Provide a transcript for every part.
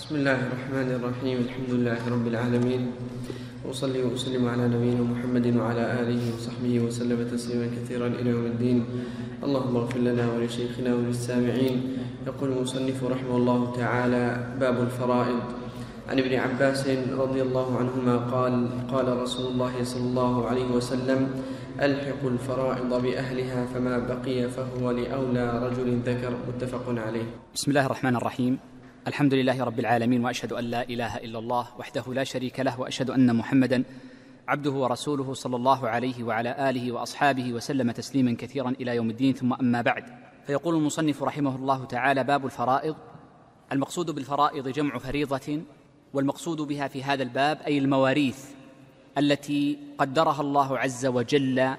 بسم الله الرحمن الرحيم الحمد لله رب العالمين. وأصلي وأسلم على نبينا محمد وعلى آله وصحبه وسلم تسليما كثيرا إلى يوم الدين. اللهم اغفر لنا ولشيخنا وللسامعين. يقول المصنف رحمه الله تعالى باب الفرائض. عن ابن عباس رضي الله عنهما قال قال رسول الله صلى الله عليه وسلم ألحقوا الفرائض بأهلها فما بقي فهو لأولى رجل ذكر. متفق عليه. بسم الله الرحمن الرحيم. الحمد لله رب العالمين وأشهد أن لا إله إلا الله وحده لا شريك له وأشهد أن محمدا عبده ورسوله صلى الله عليه وعلى آله وأصحابه وسلم تسليما كثيرا إلى يوم الدين. ثم أما بعد فيقول المصنف رحمه الله تعالى باب الفرائض. المقصود بالفرائض جمع فريضة والمقصود بها في هذا الباب أي المواريث التي قدرها الله عز وجل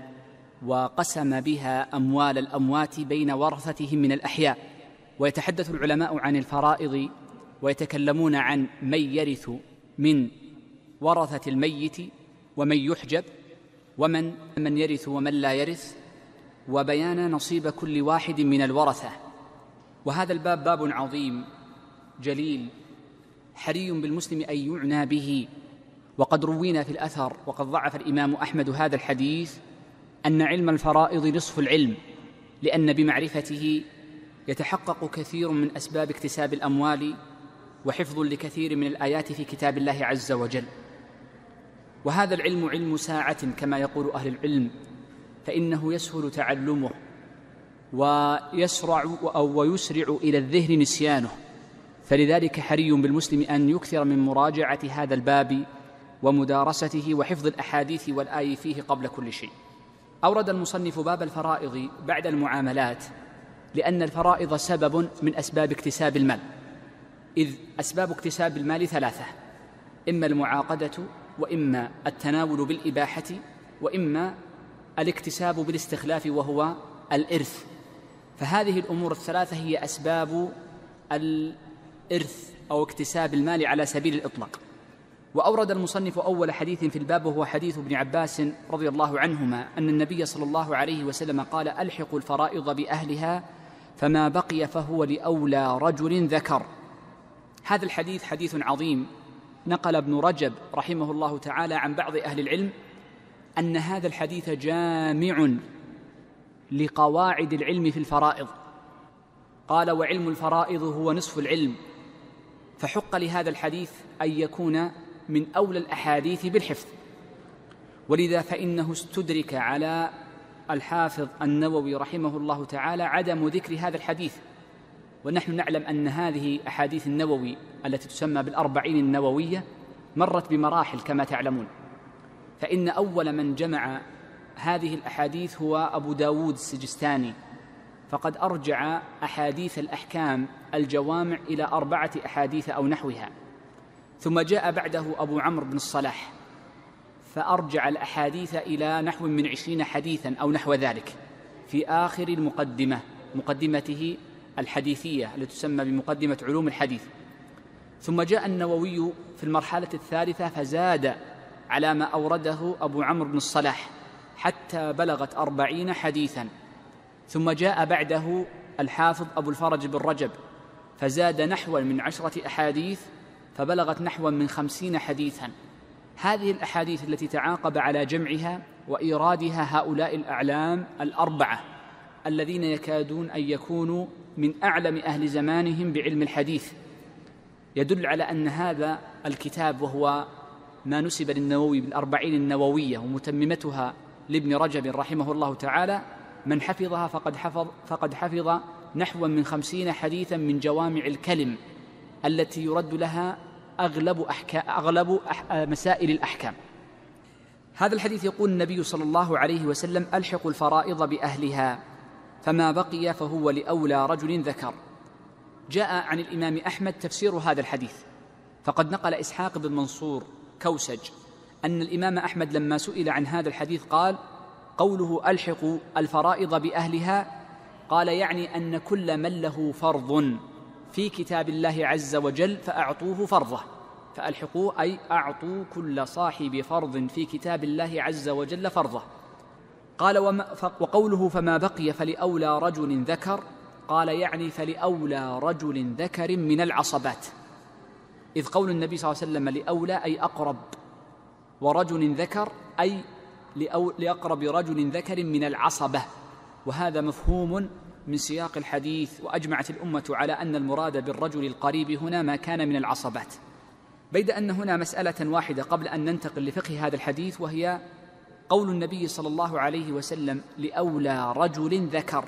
وقسم بها أموال الأموات بين ورثتهم من الأحياء. ويتحدث العلماء عن الفرائض ويتكلمون عن من يرث من ورثة الميت ومن يحجب ومن من يرث ومن لا يرث وبيان نصيب كل واحد من الورثة. وهذا الباب باب عظيم جليل حري بالمسلم أن يعنى به. وقد روينا في الأثر وقد ضعف الإمام أحمد هذا الحديث أن علم الفرائض نصف العلم لأن بمعرفته يتحقق كثير من أسباب اكتساب الأموال وحفظ لكثير من الآيات في كتاب الله عز وجل. وهذا العلم علم ساعة كما يقول أهل العلم فإنه يسهل تعلمه ويسرع أو ويسرع إلى الذهن نسيانه. فلذلك حري بالمسلم أن يكثر من مراجعة هذا الباب ومدارسته وحفظ الأحاديث والآي فيه قبل كل شيء. أورد المصنف باب الفرائض بعد المعاملات لأن الفرائض سبب من أسباب اكتساب المال. إذ أسباب اكتساب المال ثلاثة إما المعاقدة وإما التناول بالإباحة وإما الاكتساب بالاستخلاف وهو الإرث. فهذه الأمور الثلاثة هي أسباب الإرث أو اكتساب المال على سبيل الإطلاق. وأورد المصنف أول حديث في الباب وهو حديث ابن عباس رضي الله عنهما أن النبي صلى الله عليه وسلم قال ألحقوا الفرائض بأهلها فما بقي فهو لأولى رجل ذكر. هذا الحديث حديث عظيم. نقل ابن رجب رحمه الله تعالى عن بعض أهل العلم أن هذا الحديث جامع لقواعد العلم في الفرائض. قال وعلم الفرائض هو نصف العلم. فحق لهذا الحديث أن يكون من أولى الأحاديث بالحفظ. ولذا فإنه استدرك على الحافظ النووي رحمه الله تعالى عدم ذكر هذا الحديث. ونحن نعلم أن هذه أحاديث النووي التي تسمى بالأربعين النووية مرت بمراحل كما تعلمون. فإن أول من جمع هذه الأحاديث هو أبو داود السجستاني. فقد أرجع أحاديث الأحكام الجوامع إلى أربعة أحاديث أو نحوها. ثم جاء بعده أبو عمرو بن الصلاح. فأرجع الأحاديث إلى نحو من عشرين حديثا أو نحو ذلك في آخر المقدمة مقدمته الحديثية التي تسمى بمقدمة علوم الحديث. ثم جاء النووي في المرحلة الثالثة فزاد على ما أورده أبو عمرو بن الصلاح حتى بلغت أربعين حديثا. ثم جاء بعده الحافظ أبو الفرج بن رجب فزاد نحوا من عشرة أحاديث فبلغت نحوا من خمسين حديثا. هذه الأحاديث التي تعاقب على جمعها وإيرادها هؤلاء الأعلام الأربعة الذين يكادون أن يكونوا من أعلم أهل زمانهم بعلم الحديث. يدل على أن هذا الكتاب وهو ما نسب للنووي بالأربعين النووية ومتممتها لابن رجب رحمه الله تعالى. من حفظها فقد حفظ فقد حفظ نحو من خمسين حديثا من جوامع الكلم التي يرد لها أغلب أحكام أغلب مسائل الأحكام. هذا الحديث يقول النبي صلى الله عليه وسلم ألحقوا الفرائض بأهلها. فما بقي فهو لأولى رجل ذكر. جاء عن الإمام أحمد تفسير هذا الحديث. فقد نقل إسحاق بن منصور كوسج أن الإمام أحمد لما سئل عن هذا الحديث قال قوله ألحقوا الفرائض بأهلها قال يعني أن كل من له فرض في كتاب الله عز وجل فأعطوه فرضه. فألحقوا أي أعطوا كل صاحب فرض في كتاب الله عز وجل فرضه. قال وما وقوله فما بقي فلأولى رجل ذكر قال يعني فلأولى رجل ذكر من العصبات. إذ قول النبي صلى الله عليه وسلم لأولى أي أقرب ورجل ذكر أي لأقرب رجل ذكر من العصبة. وهذا مفهوم من سياق الحديث وأجمعت الأمة على أن المراد بالرجل القريب هنا ما كان من العصبات. بيد أن هنا مسألة واحدة قبل أن ننتقل لفقه هذا الحديث وهي قول النبي صلى الله عليه وسلم لأولى رجل ذكر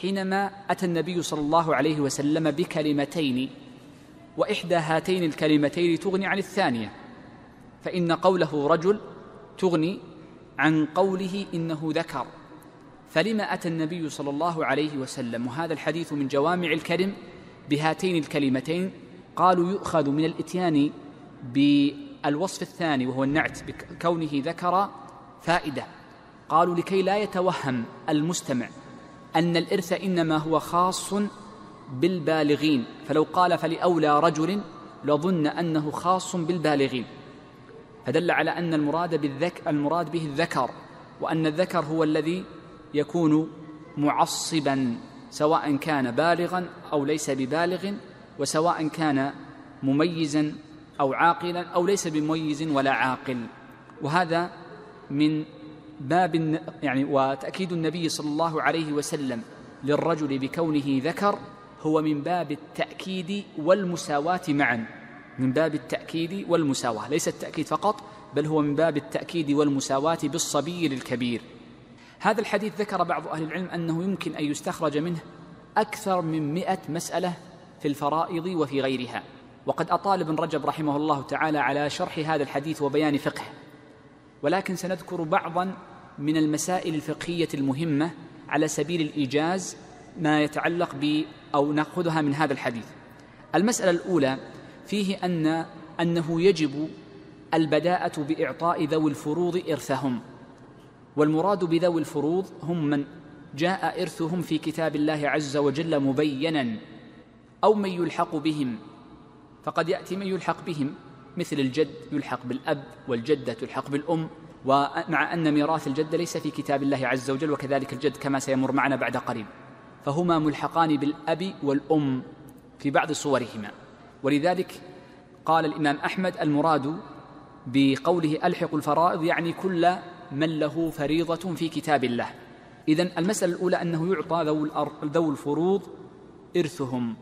حينما أتى النبي صلى الله عليه وسلم بكلمتين وإحدى هاتين الكلمتين تغني عن الثانية فإن قوله رجل تغني عن قوله إنه ذكر. فلما أتى النبي صلى الله عليه وسلم؟ وهذا الحديث من جوامع الكلم بهاتين الكلمتين قالوا يؤخذ من الإتيان بالوصف الثاني وهو النعت بكونه ذكر فائدة. قالوا لكي لا يتوهم المستمع أن الإرث إنما هو خاص بالبالغين. فلو قال فلأولى رجل لظن أنه خاص بالبالغين. فدل على أن المراد بالذك المراد به الذكر وأن الذكر هو الذي يكون معصبا سواء كان بالغا أو ليس ببالغ وسواء كان مميزا أو عاقلا أو ليس بمميز ولا عاقل. وهذا من باب يعني وتأكيد النبي صلى الله عليه وسلم للرجل بكونه ذكر هو من باب التأكيد والمساواة معا. من باب التأكيد والمساواة ليس التأكيد فقط بل هو من باب التأكيد والمساواة بالصبي للكبير هذا الحديث ذكر بعض أهل العلم أنه يمكن أن يستخرج منه أكثر من مئة مسألة في الفرائض وفي غيرها. وقد أطال ابن رجب رحمه الله تعالى على شرح هذا الحديث وبيان فقهه ولكن سنذكر بعضا من المسائل الفقهية المهمة على سبيل الإيجاز ما يتعلق ب أو نأخذها من هذا الحديث. المسألة الأولى فيه أن أنه يجب البداءة بإعطاء ذوي الفروض إرثهم. والمراد بذوي الفروض هم من جاء إرثهم في كتاب الله عز وجل مبينا أو من يلحق بهم. فقد يأتي من يلحق بهم. مثل الجد يلحق بالأب والجدة تلحق بالأم ومع أن ميراث الجد ليس في كتاب الله عز وجل وكذلك الجد كما سيمر معنا بعد قريب. فهما ملحقان بالأب والأم في بعض صورهما. ولذلك قال الإمام أحمد المراد بقوله ألحق الفرائض يعني كل من له فريضة في كتاب الله. إذن المسألة الأولى أنه يعطى ذو الفروض إرثهم.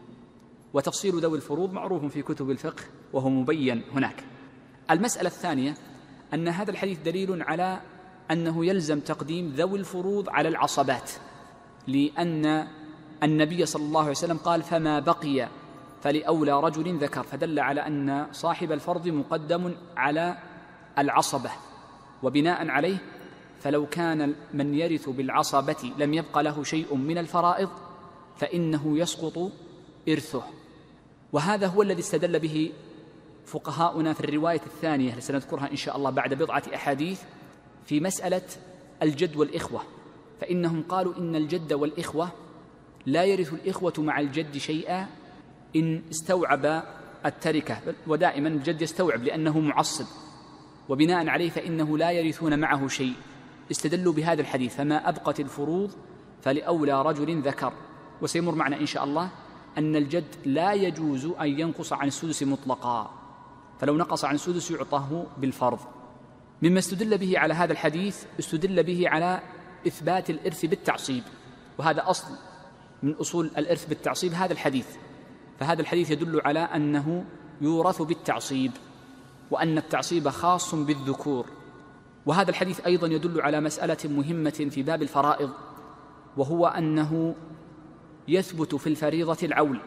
وتفصيل ذوي الفروض معروف في كتب الفقه وهو مبين هناك. المسألة الثانية أن هذا الحديث دليل على أنه يلزم تقديم ذوي الفروض على العصبات لأن النبي صلى الله عليه وسلم قال فما بقي فلأولى رجل ذكر فدل على أن صاحب الفرض مقدم على العصبة وبناء عليه فلو كان من يرث بالعصبة لم يبق له شيء من الفرائض فإنه يسقط إرثه. وهذا هو الذي استدل به فقهاؤنا في الرواية الثانية التي سنذكرها إن شاء الله بعد بضعة أحاديث؟ في مسألة الجد والإخوة. فإنهم قالوا إن الجد والإخوة لا يرث الإخوة مع الجد شيئا إن استوعب التركة. ودائما الجد يستوعب لأنه معصب. وبناء عليه فإنه لا يرثون معه شيء. استدلوا بهذا الحديث فما أبقت الفروض فلأولى رجل ذكر. وسيمر معنا إن شاء الله أن الجد لا يجوز أن ينقص عن السدس مطلقا. فلو نقص عن السدس يعطاه بالفرض. مما استدل به على هذا الحديث استدل به على إثبات الإرث بالتعصيب. وهذا أصل من أصول الإرث بالتعصيب هذا الحديث. فهذا الحديث يدل على أنه يورث بالتعصيب وأن التعصيب خاص بالذكور. وهذا الحديث أيضا يدل على مسألة مهمة في باب الفرائض وهو أنه يثبت في الفريضة العول.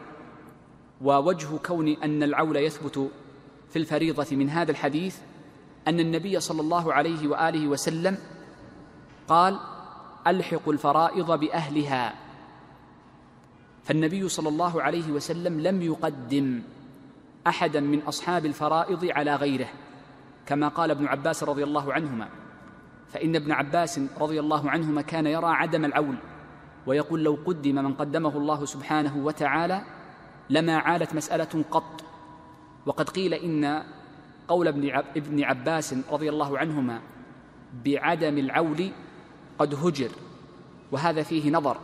ووجه كون أن العول يثبت في الفريضة من هذا الحديث أن النبي صلى الله عليه وآله وسلم قال ألحقوا الفرائض بأهلها. فالنبي صلى الله عليه وسلم لم يقدم أحدا من أصحاب الفرائض على غيره كما قال ابن عباس رضي الله عنهما. فإن ابن عباس رضي الله عنهما كان يرى عدم العول ويقول لو قدم من قدمه الله سبحانه وتعالى لما عالت مسألة قط. وقد قيل إن قول ابن عباس رضي الله عنهما بعدم العول قد هجر وهذا فيه نظر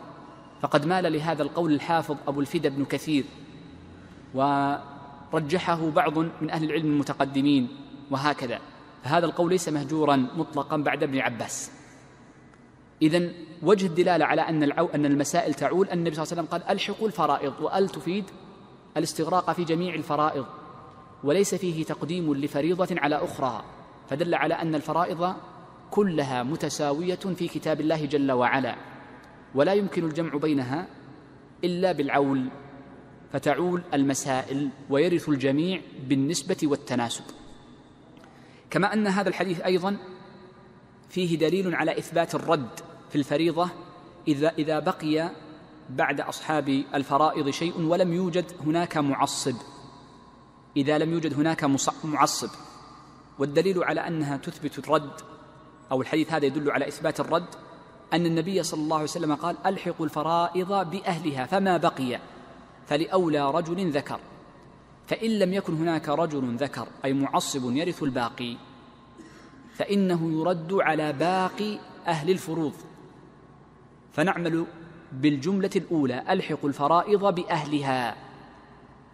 فقد مال لهذا القول الحافظ أبو الفدا بن كثير رجحه بعض من أهل العلم المتقدمين وهكذا. فهذا القول ليس مهجورا مطلقا بعد ابن عباس. إذا وجه الدلالة على أن العو أن المسائل تعول أن النبي صلى الله عليه وسلم قال ألحقوا الفرائض وأل تفيد الاستغراق في جميع الفرائض. وليس فيه تقديم لفريضة على أخرى فدل على أن الفرائض كلها متساوية في كتاب الله جل وعلا ولا يمكن الجمع بينها إلا بالعول فتعول المسائل ويرث الجميع بالنسبة والتناسب. كما أن هذا الحديث أيضا فيه دليل على إثبات الرد في الفريضة إذا إذا بقي بعد أصحاب الفرائض شيء ولم يوجد هناك معصب. إذا لم يوجد هناك معصب. والدليل على أنها تثبت الرد أو الحديث هذا يدل على إثبات الرد أن النبي صلى الله عليه وسلم قال ألحقوا الفرائض بأهلها فما بقي فلأولى رجل ذكر. فإن لم يكن هناك رجل ذكر أي معصب يرث الباقي فإنه يرد على باقي أهل الفروض. فنعمل بالجملة الأولى ألحق الفرائض بأهلها.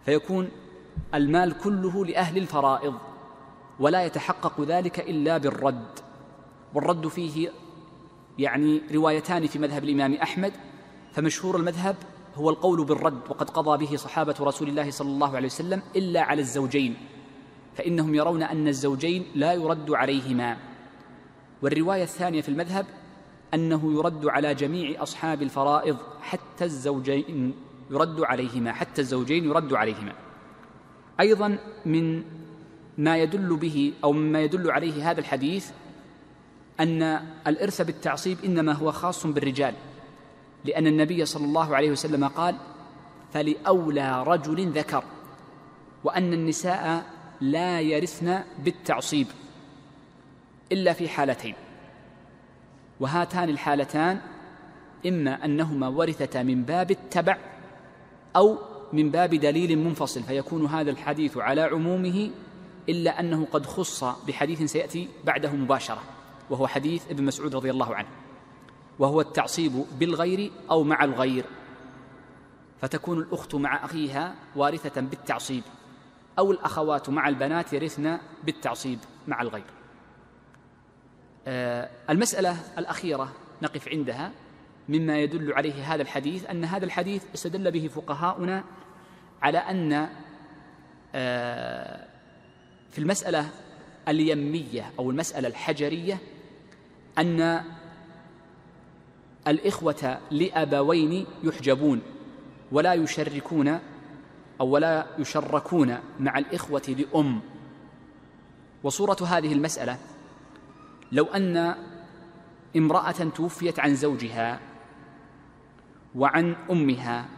فيكون المال كله لأهل الفرائض ولا يتحقق ذلك إلا بالرد. والرد فيه يعني روايتان في مذهب الإمام أحمد فمشهور المذهب هو القول بالرد وقد قضى به صحابة رسول الله صلى الله عليه وسلم إلا على الزوجين فإنهم يرون أن الزوجين لا يرد عليهما. والرواية الثانية في المذهب أنه يرد على جميع أصحاب الفرائض حتى الزوجين يرد عليهما حتى الزوجين يرد عليهما. أيضا من ما يدل به أو مما يدل عليه هذا الحديث أن الإرث بالتعصيب إنما هو خاص بالرجال لأن النبي صلى الله عليه وسلم قال فلأولى رجل ذكر وأن النساء لا يرثن بالتعصيب إلا في حالتين وهاتان الحالتان إما أنهما ورثتا من باب التبع أو من باب دليل منفصل فيكون هذا الحديث على عمومه إلا أنه قد خص بحديث سيأتي بعده مباشرة وهو حديث ابن مسعود رضي الله عنه وهو التعصيب بالغير أو مع الغير. فتكون الأخت مع أخيها وارثة بالتعصيب أو الأخوات مع البنات يرثن بالتعصيب مع الغير. آه، المسألة الأخيرة نقف عندها. مما يدل عليه هذا الحديث أن هذا الحديث استدل به فقهاؤنا على أن آه، في المسألة اليمية أو المسألة الحجرية أن الإخوة لأبوين يحجبون ولا يشركون أو ولا يشركون مع الإخوة لأم. وصورة هذه المسألة لو أن امرأة توفيت عن زوجها وعن أمها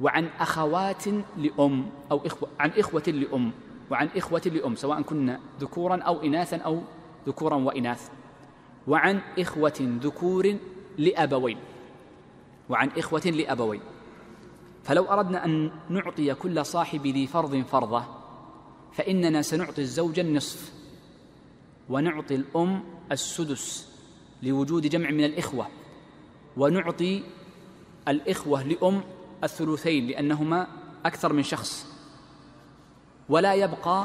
وعن أخوات لأم أو إخوة عن إخوة لأم وعن إخوة لأم سواء كن ذكورا أو إناثا أو ذكورا وإناث. وعن إخوة ذكور لأبوين. وعن إخوة لأبوين. فلو أردنا أن نعطي كل صاحب ذي فرض فرضة فإننا سنعطي الزوج النصف ونعطي الأم السدس لوجود جمع من الإخوة ونعطي الإخوة لأم الثلثين لأنهما أكثر من شخص. ولا يبقى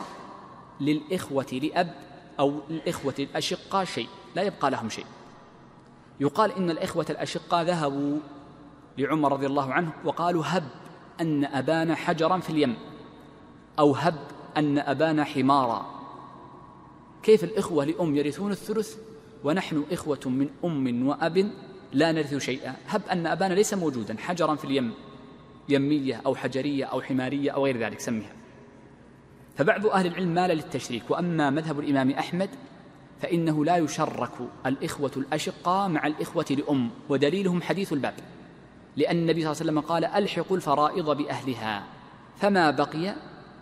للإخوة لأب أو الإخوة الأشقاء شيء لا يبقى لهم شيء. يقال إن الإخوة الأشقاء ذهبوا لعمر رضي الله عنه وقالوا هب أن أبانا حجرا في اليم أو هب أن أبانا حمارا. كيف الإخوة لأم يرثون الثلث ونحن إخوة من أم وأب لا نرث شيئا. هب أن أبانا ليس موجودا حجرا في اليم يمية أو حجرية أو حمارية أو غير ذلك سميها. فبعض أهل العلم مال للتشريك وأما مذهب الإمام أحمد فإنه لا يشرك الإخوة الأشقاء مع الإخوة لأم ودليلهم حديث الباب. لأن النبي صلى الله عليه وسلم قال ألحقوا الفرائض بأهلها فما بقي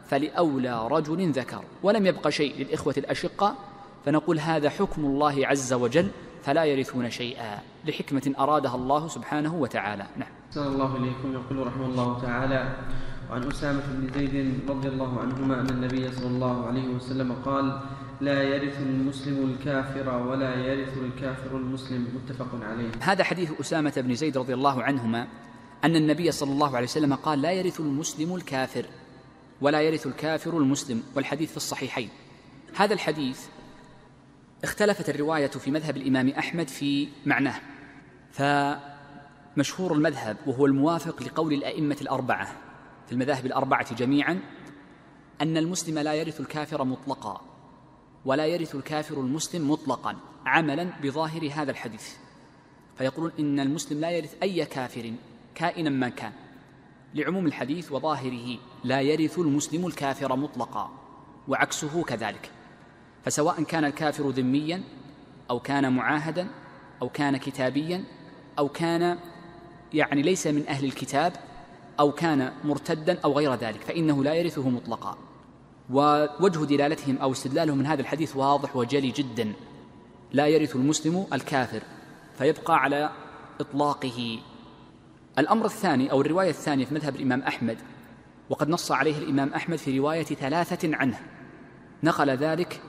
فلأولى رجل ذكر. ولم يبق شيء للإخوة الأشقاء فنقول هذا حكم الله عز وجل فلا يرثون شيئا. لحكمة أرادها الله سبحانه وتعالى. نعم. صلى الله إليكم يقول رحمه الله تعالى وعن أسامة بن زيد رضي الله عنهما أن النبي صلى الله عليه وسلم قال لا يرث المسلم الكافر ولا يرث الكافر المسلم. متفق عليه. هذا حديث أسامة بن زيد رضي الله عنهما أن النبي صلى الله عليه وسلم قال لا يرث المسلم الكافر ولا يرث الكافر المسلم. والحديث في الصحيحين. هذا الحديث اختلفت الرواية في مذهب الإمام أحمد في معناه. فمشهور المذهب وهو الموافق لقول الأئمة الأربعة في المذاهب الأربعة جميعا أن المسلم لا يرث الكافر مطلقا ولا يرث الكافر المسلم مطلقا عملا بظاهر هذا الحديث. فيقولون إن المسلم لا يرث أي كافر كائنا ما كان. لعموم الحديث وظاهره لا يرث المسلم الكافر مطلقا وعكسه كذلك. فسواء كان الكافر ذميا أو كان معاهدا أو كان كتابيا أو كان يعني ليس من أهل الكتاب أو كان مرتدا أو غير ذلك فإنه لا يرثه مطلقا. ووجه دلالتهم أو استدلالهم من هذا الحديث واضح وجلي جدا. لا يرث المسلم الكافر فيبقى على إطلاقه. الأمر الثاني أو الرواية الثانية في مذهب الإمام أحمد وقد نص عليه الإمام أحمد في رواية ثلاثة عنه. نقل ذلك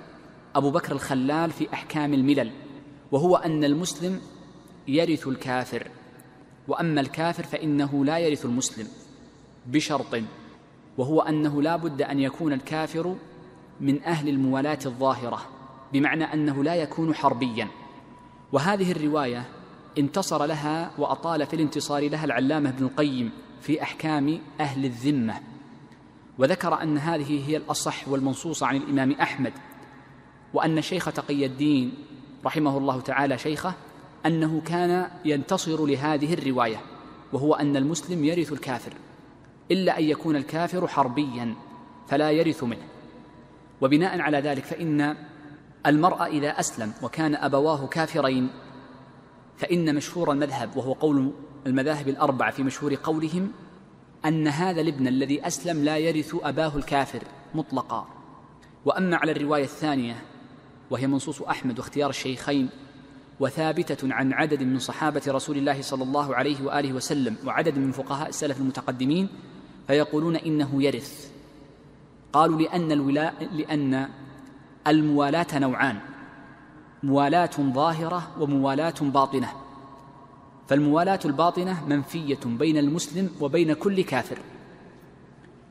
أبو بكر الخلال في أحكام الملل وهو أن المسلم يرث الكافر وأما الكافر فإنه لا يرث المسلم بشرط وهو أنه لا بد أن يكون الكافر من أهل الموالاة الظاهرة بمعنى أنه لا يكون حربيا. وهذه الرواية انتصر لها وأطال في الانتصار لها العلامة ابن القيم في أحكام أهل الذمة. وذكر أن هذه هي الأصح والمنصوصه عن الإمام أحمد وأن شيخ تقي الدين رحمه الله تعالى شيخه أنه كان ينتصر لهذه الرواية وهو أن المسلم يرث الكافر إلا أن يكون الكافر حربيا فلا يرث منه. وبناء على ذلك فإن المرء إذا أسلم وكان أبواه كافرين فإن مشهور المذهب وهو قول المذاهب الأربعة في مشهور قولهم أن هذا الابن الذي أسلم لا يرث أباه الكافر مطلقا. وأما على الرواية الثانية وهي منصوص أحمد واختيار الشيخين وثابتة عن عدد من صحابة رسول الله صلى الله عليه وآله وسلم وعدد من فقهاء السلف المتقدمين فيقولون إنه يرث. قالوا لأن الولاء لأن الموالاة نوعان موالاة ظاهرة وموالاة باطنة. فالموالاة الباطنة منفية بين المسلم وبين كل كافر.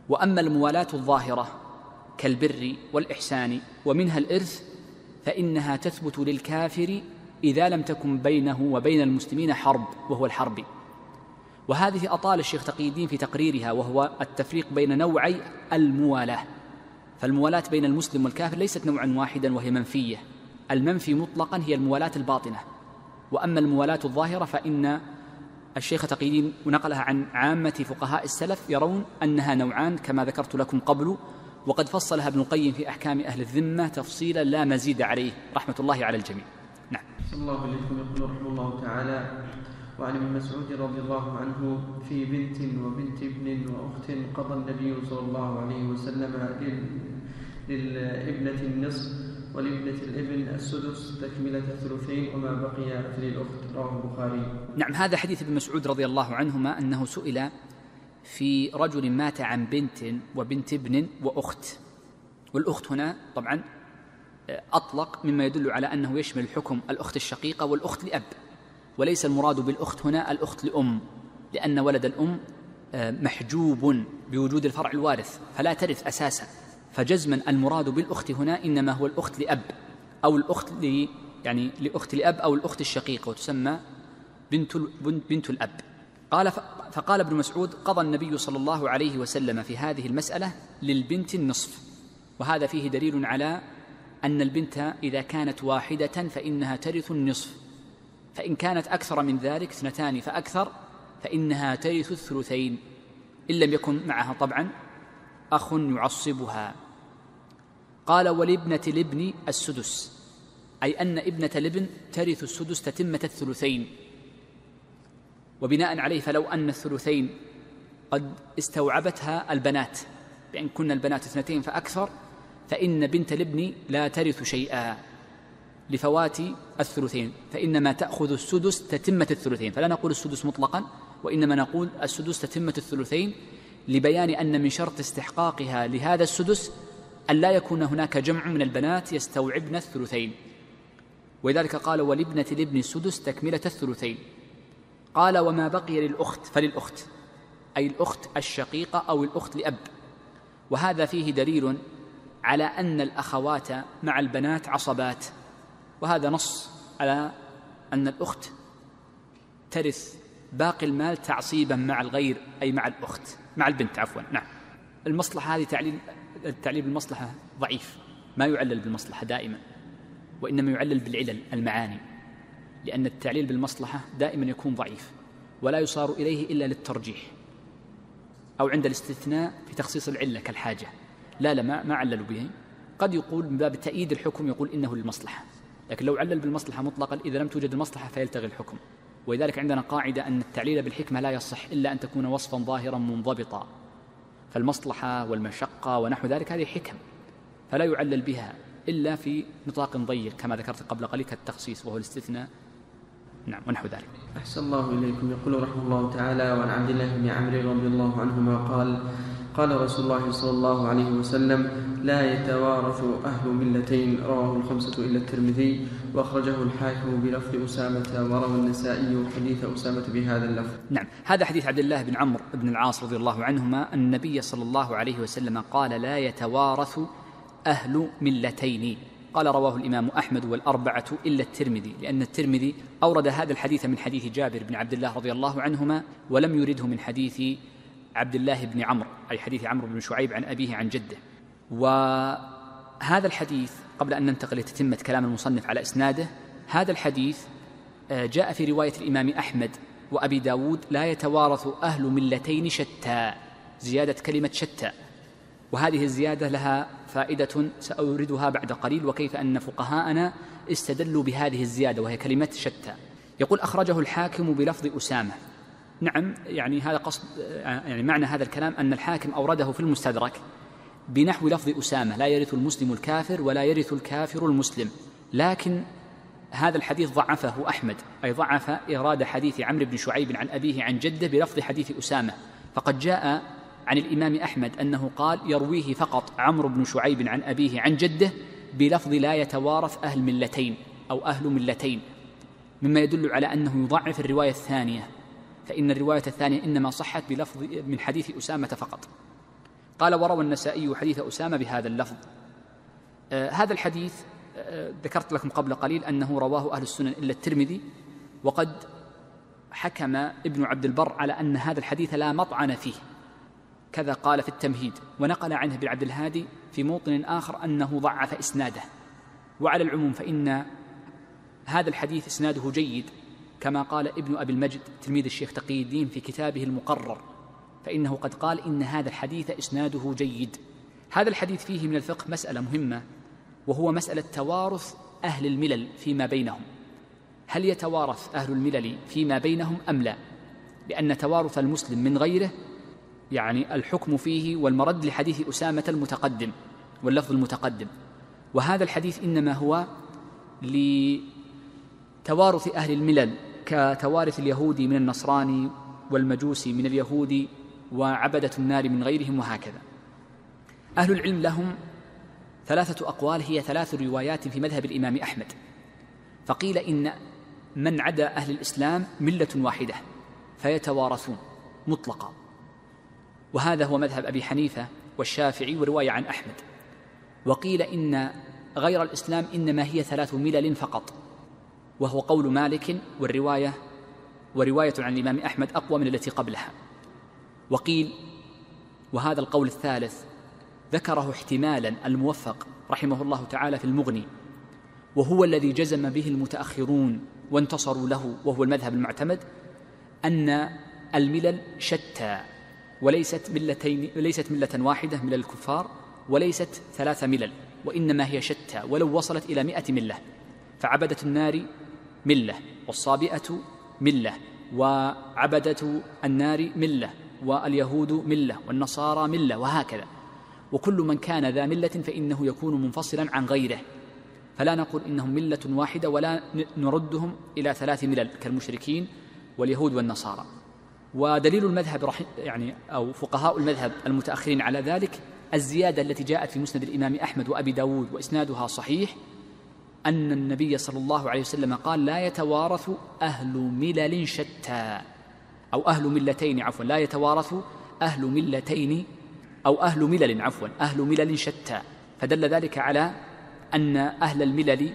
وأما الموالاة الظاهرة كالبر والإحسان ومنها الإرث فإنها تثبت للكافر إذا لم تكن بينه وبين المسلمين حرب وهو الحرب. وهذه أطال الشيخ تقي الدين في تقريرها وهو التفريق بين نوعي الموالاة. فالموالاة بين المسلم والكافر ليست نوعا واحدا وهي منفية. المنفي مطلقا هي الموالاة الباطنة. وأما الموالاة الظاهرة فإن الشيخ تقي الدين نقلها عن عامة فقهاء السلف يرون أنها نوعان كما ذكرت لكم قبل وقد فصلها ابن القيم في أحكام أهل الذمة تفصيلا لا مزيد عليه. رحمة الله على الجميع. نعم الله عليكم يقول رحمه الله تعالى وعن ابن مسعود رضي الله عنه في بنت وبنت ابن وأخت قضى النبي صلى الله عليه وسلم للإبنة النصف ولابنة الإبن السدس تكملة الثلثين وما بقي فللأخت رواه البخاري. نعم هذا حديث ابن مسعود رضي الله عنهما أنه سئل في رجل مات عن بنت وبنت ابن وأخت والأخت هنا طبعا أطلق مما يدل على أنه يشمل الحكم الأخت الشقيقة والأخت لأب وليس المراد بالأخت هنا الأخت لأم لأن ولد الأم آه، محجوب بوجود الفرع الوارث فلا ترث أساسا فجزما المراد بالأخت هنا إنما هو الأخت لأب أو الأخت ل يعني لأخت لأب أو الأخت الشقيقة وتسمى بنت بنت الأب. قال فقال ابن مسعود قضى النبي صلى الله عليه وسلم في هذه المسألة للبنت النصف وهذا فيه دليل على أن البنت إذا كانت واحدة فإنها ترث النصف فإن كانت أكثر من ذلك اثنتان فأكثر فإنها ترث الثلثين إن لم يكن معها طبعا أخ يعصبها. قال ولابنة الابن السدس أي أن ابنة الابن ترث السدس تتمة الثلثين. وبناء عليه فلو أن الثلثين قد استوعبتها البنات بأن كن البنات اثنتين فأكثر فإن بنت الابن لا ترث شيئا لفوات الثلثين فإنما تأخذ السدس تتمة الثلثين فلا نقول السدس مطلقا وإنما نقول السدس تتمة الثلثين لبيان أن من شرط استحقاقها لهذا السدس أن لا يكون هناك جمع من البنات يستوعبن الثلثين. ولذلك قال ولابنة الابن السدس تكملة الثلثين قال وما بقي للأخت فللأخت أي الأخت الشقيقة أو الأخت لأب وهذا فيه دليل على أن الأخوات مع البنات عصبات وهذا نص على أن الأخت ترث باقي المال تعصيبا مع الغير أي مع الأخت مع البنت عفوا نعم. المصلحة هذه تعليل التعليل بالمصلحة ضعيف. ما يعلل بالمصلحة دائما وإنما يعلل بالعلل المعاني لأن التعليل بالمصلحة دائما يكون ضعيف ولا يصار إليه إلا للترجيح أو عند الاستثناء في تخصيص العلة كالحاجة. لا لا ما, ما عللوا به. قد يقول من باب تأييد الحكم يقول إنه للمصلحة. لكن لو علل بالمصلحة مطلقا إذا لم توجد المصلحة فيلتغي الحكم. ولذلك عندنا قاعدة أن التعليل بالحكمة لا يصح إلا أن تكون وصفا ظاهرا منضبطا. فالمصلحة والمشقة ونحو ذلك هذه حكم. فلا يعلل بها إلا في نطاق ضيق كما ذكرت قبل قليل كالتخصيص وهو الاستثناء. نعم ونحو ذلك. أحسن الله إليكم. يقول رحمه الله تعالى وعن عبد الله بن عمرو رضي الله عنهما قال قال رسول الله صلى الله عليه وسلم لا يتوارث أهل ملتين. رواه الخمسة إلا الترمذي وأخرجه الحاكم بلفظ أسامة وروى النسائي حديث أسامة بهذا اللفظ. نعم هذا حديث عبد الله بن عمرو بن العاص رضي الله عنهما النبي صلى الله عليه وسلم قال لا يتوارث أهل ملتين. قال رواه الإمام أحمد والأربعة إلا الترمذي لأن الترمذي أورد هذا الحديث من حديث جابر بن عبد الله رضي الله عنهما ولم يرده من حديث عبد الله بن عمرو أي حديث عمرو بن شعيب عن أبيه عن جده. وهذا الحديث قبل أن ننتقل لتتمة كلام المصنف على إسناده هذا الحديث آه، جاء في رواية الإمام أحمد وأبي داود لا يتوارث أهل ملتين شتى زيادة كلمة شتى. وهذه الزيادة لها فائدة سأوردها بعد قليل وكيف أن فقهاءنا استدلوا بهذه الزيادة وهي كلمة شتى. يقول أخرجه الحاكم بلفظ أسامة. نعم يعني هذا قصد يعني معنى هذا الكلام أن الحاكم أورده في المستدرك بنحو لفظ أسامة لا يرث المسلم الكافر ولا يرث الكافر المسلم. لكن هذا الحديث ضعفه أحمد أي ضعف إرادة حديث عمرو بن شعيب عن أبيه عن جده بلفظ حديث أسامة. فقد جاء عن الإمام أحمد أنه قال يرويه فقط عمرو بن شعيب عن أبيه عن جده بلفظ لا يتوارث أهل ملتين أو أهل ملتين. مما يدل على أنه يضعف الرواية الثانية. فإن الرواية الثانية إنما صحت بلفظ من حديث أسامة فقط. قال وروى النسائي حديث أسامة بهذا اللفظ. آه هذا الحديث آه ذكرت لكم قبل قليل أنه رواه أهل السنن إلا الترمذي وقد حكم ابن عبد البر على أن هذا الحديث لا مطعن فيه. كذا قال في التمهيد ونقل عنه ابن عبد الهادي في موطن آخر أنه ضعف إسناده. وعلى العموم فإن هذا الحديث إسناده جيد. كما قال ابن أبي المجد تلميذ الشيخ تقي الدين في كتابه المقرر فإنه قد قال إن هذا الحديث إسناده جيد. هذا الحديث فيه من الفقه مسألة مهمة وهو مسألة توارث أهل الملل فيما بينهم. هل يتوارث أهل الملل فيما بينهم أم لا؟ لأن توارث المسلم من غيره يعني الحكم فيه والمرد لحديث أسامة المتقدم واللفظ المتقدم. وهذا الحديث إنما هو لتوارث أهل الملل كتوارث اليهودي من النصراني والمجوسي من اليهود وعبدة النار من غيرهم وهكذا. أهل العلم لهم ثلاثة أقوال هي ثلاث روايات في مذهب الإمام أحمد. فقيل إن من عدا أهل الإسلام ملة واحدة فيتوارثون مطلقا. وهذا هو مذهب أبي حنيفة والشافعي ورواية عن أحمد. وقيل إن غير الإسلام إنما هي ثلاث ملل فقط. وهو قول مالك والرواية ورواية عن الإمام أحمد أقوى من التي قبلها. وقيل وهذا القول الثالث ذكره احتمالا الموفق رحمه الله تعالى في المغني وهو الذي جزم به المتأخرون وانتصروا له وهو المذهب المعتمد أن الملل شتى وليست ملتين ليست ملة واحدة من الكفار وليست ثلاث ملل وإنما هي شتى ولو وصلت إلى مئة ملة. فعبدة النار ملة والصابئة ملة وعبدة النار ملة واليهود ملة والنصارى ملة وهكذا. وكل من كان ذا ملة فإنه يكون منفصلا عن غيره. فلا نقول إنهم ملة واحدة ولا نردهم إلى ثلاث ملل كالمشركين واليهود والنصارى. ودليل المذهب يعني أو فقهاء المذهب المتأخرين على ذلك الزيادة التي جاءت في مسند الإمام أحمد وأبي داود وإسنادها صحيح أن النبي صلى الله عليه وسلم قال لا يتوارث أهل ملل شتى أو أهل ملتين عفوا لا يتوارث أهل ملتين أو أهل ملل عفوا أهل ملل شتى. فدل ذلك على أن أهل الملل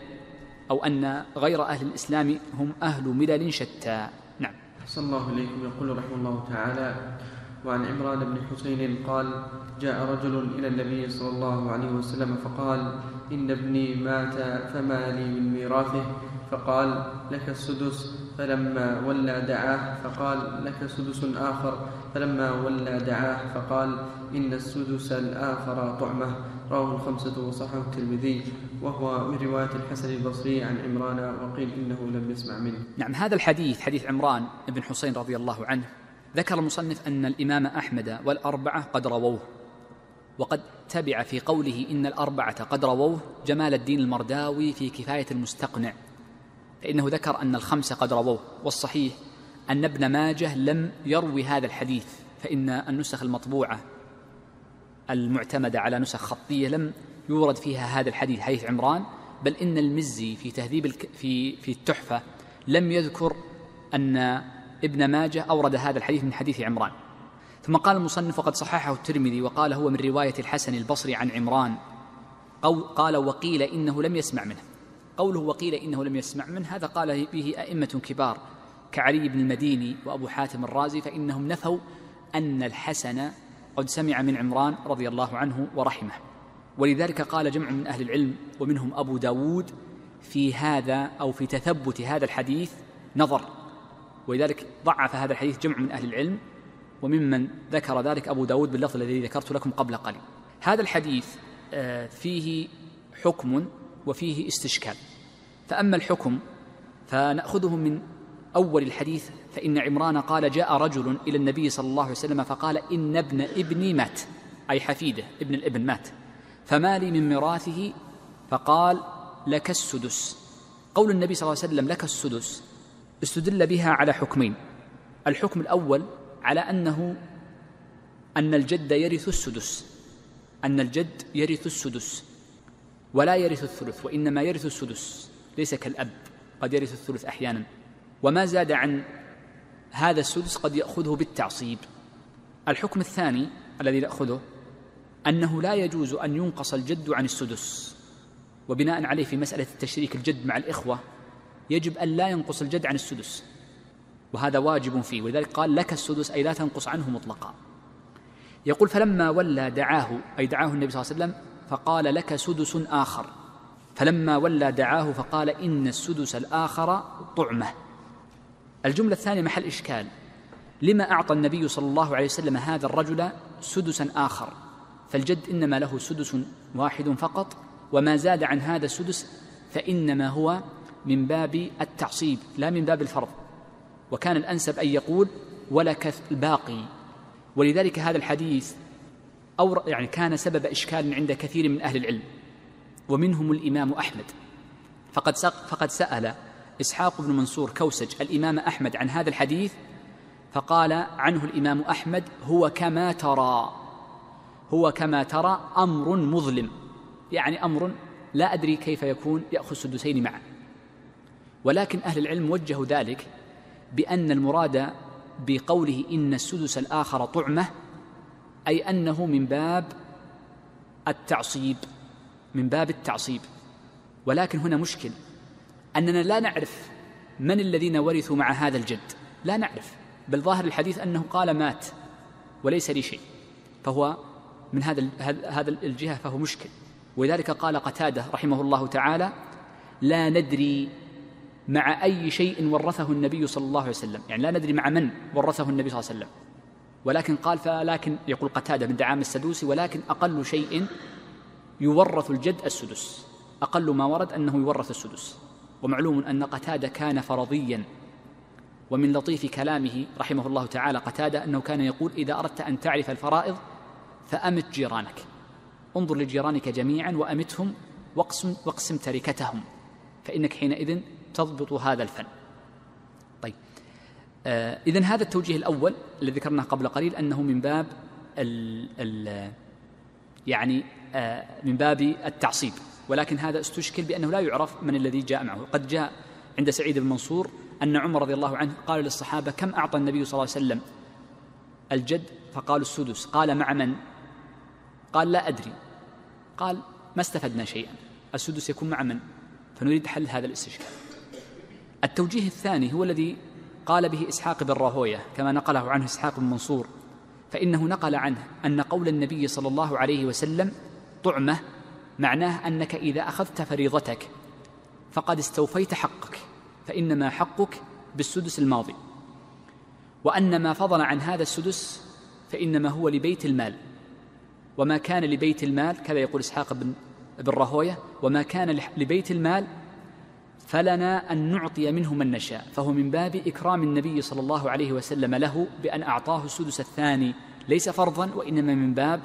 أو أن غير أهل الإسلام هم أهل ملل شتى. نعم. صلى الله عليكم يقول رحمه الله تعالى وعن عمران بن حسين قال جاء رجل إلى النبي صلى الله عليه وسلم فقال إن ابني مات فما لي من ميراثه. فقال لك السدس. فلما ولى دعاه فقال لك سدس آخر. فلما ولى دعاه فقال إن السدس الآخر طعمة. رواه الخمسة وصححه الترمذي. وهو من رواية الحسن البصري عن عمران وقيل إنه لم يسمع منه. نعم هذا الحديث حديث عمران بن حسين رضي الله عنه ذكر المصنف أن الإمام أحمد والأربعة قد رووه وقد تبع في قوله إن الأربعة قد رووه جمال الدين المرداوي في كفاية المستقنع فإنه ذكر أن الخمسة قد رووه والصحيح أن ابن ماجه لم يروي هذا الحديث فإن النسخ المطبوعة المعتمدة على نسخ خطية لم يورد فيها هذا الحديث حديث عمران بل إن المزي في تهذيب الك في في التحفة لم يذكر أن ابن ماجه أورد هذا الحديث من حديث عمران. ثم قال المصنف وقد صححه الترمذي وقال هو من رواية الحسن البصري عن عمران. قال وقيل إنه لم يسمع منه. قوله وقيل إنه لم يسمع منه هذا قال به أئمة كبار كعلي بن المديني وأبو حاتم الرازي فإنهم نفوا أن الحسن قد سمع من عمران رضي الله عنه ورحمه. ولذلك قال جمع من أهل العلم ومنهم أبو داود في هذا أو في تثبت هذا الحديث نظر. ولذلك ضعف هذا الحديث جمع من أهل العلم وممن ذكر ذلك أبو داود باللفظ الذي ذكرت لكم قبل قليل. هذا الحديث آه، فيه حكم وفيه استشكال. فأما الحكم فنأخذه من أول الحديث فإن عمران قال جاء رجل إلى النبي صلى الله عليه وسلم فقال إن ابن ابني مات. أي حفيده ابن الابن مات. فما لي من ميراثه؟ فقال لك السدس. قول النبي صلى الله عليه وسلم لك السدس. استدل بها على حكمين. الحكم الأول على أنه أن الجد يرث السدس. أن الجد يرث السدس. ولا يرث الثلث وإنما يرث السدس. ليس كالأب قد يرث الثلث أحيانا. وما زاد عن هذا السدس قد يأخذه بالتعصيب. الحكم الثاني الذي نأخذه أنه لا يجوز أن ينقص الجد عن السدس. وبناء عليه في مسألة التشريك الجد مع الإخوة يجب أن لا ينقص الجد عن السدس. وهذا واجب فيه. ولذلك قال لك السدس أي لا تنقص عنه مطلقا. يقول فلما ولى دعاه أي دعاه النبي صلى الله عليه وسلم فقال لك سدس آخر. فلما ولى دعاه فقال إن السدس الآخر طعمة. الجملة الثانية محل إشكال. لما أعطى النبي صلى الله عليه وسلم هذا الرجل سدسا آخر؟ فالجد إنما له سدس واحد فقط وما زاد عن هذا السدس فإنما هو من باب التعصيب لا من باب الفرض. وكان الأنسب أن يقول ولك الباقي. ولذلك هذا الحديث أو يعني كان سبب إشكال عند كثير من أهل العلم. ومنهم الإمام أحمد. فقد فقد سأل إسحاق بن منصور كوسج الإمام أحمد عن هذا الحديث فقال عنه الإمام أحمد هو كما ترى هو كما ترى أمر مظلم. يعني أمر لا أدري كيف يكون يأخذ سدسين معا. ولكن أهل العلم وجهوا ذلك بأن المراد بقوله إن السدس الآخر طعمة أي أنه من باب التعصيب من باب التعصيب. ولكن هنا مشكل أننا لا نعرف من الذين ورثوا مع هذا الجد. لا نعرف بل ظاهر الحديث أنه قال مات وليس لي شيء فهو من هذا هذا الجهة فهو مشكل. ولذلك قال قتادة رحمه الله تعالى لا ندري مع أي شيء ورثه النبي صلى الله عليه وسلم. يعني لا ندري مع من ورثه النبي صلى الله عليه وسلم. ولكن قال فلكن يقول قتادة من دعام السدوسي ولكن أقل شيء يورث الجد السدس. أقل ما ورد أنه يورث السدس. ومعلوم أن قتادة كان فرضيا. ومن لطيف كلامه رحمه الله تعالى قتادة أنه كان يقول إذا أردت أن تعرف الفرائض فأمت جيرانك. انظر لجيرانك جميعا وأمتهم واقسم, واقسم تركتهم. فإنك حينئذ تضبط هذا الفن. طيب آه إذن هذا التوجيه الأول الذي ذكرناه قبل قليل أنه من باب ال ال يعني آه من باب التعصيب. ولكن هذا استشكل بأنه لا يعرف من الذي جاء معه. قد جاء عند سعيد بن منصور أن عمر رضي الله عنه قال للصحابة كم أعطى النبي صلى الله عليه وسلم الجد؟ فقالوا السدس. قال مع من؟ قال لا أدري. قال ما استفدنا شيئا. السدس يكون مع من؟ فنريد حل هذا الاستشكال. التوجيه الثاني هو الذي قال به إسحاق بن راهوية كما نقله عنه إسحاق بن منصور فإنه نقل عنه أن قول النبي صلى الله عليه وسلم طعمة معناه أنك إذا أخذت فريضتك فقد استوفيت حقك فإنما حقك بالسدس الماضي. وأن ما فضل عن هذا السدس فإنما هو لبيت المال. وما كان لبيت المال كذا يقول إسحاق بن بن راهوية وما كان لبيت المال فلنا أن نعطي منه من نشاء. فهو من باب إكرام النبي صلى الله عليه وسلم له بأن أعطاه السدس الثاني. ليس فرضا وإنما من باب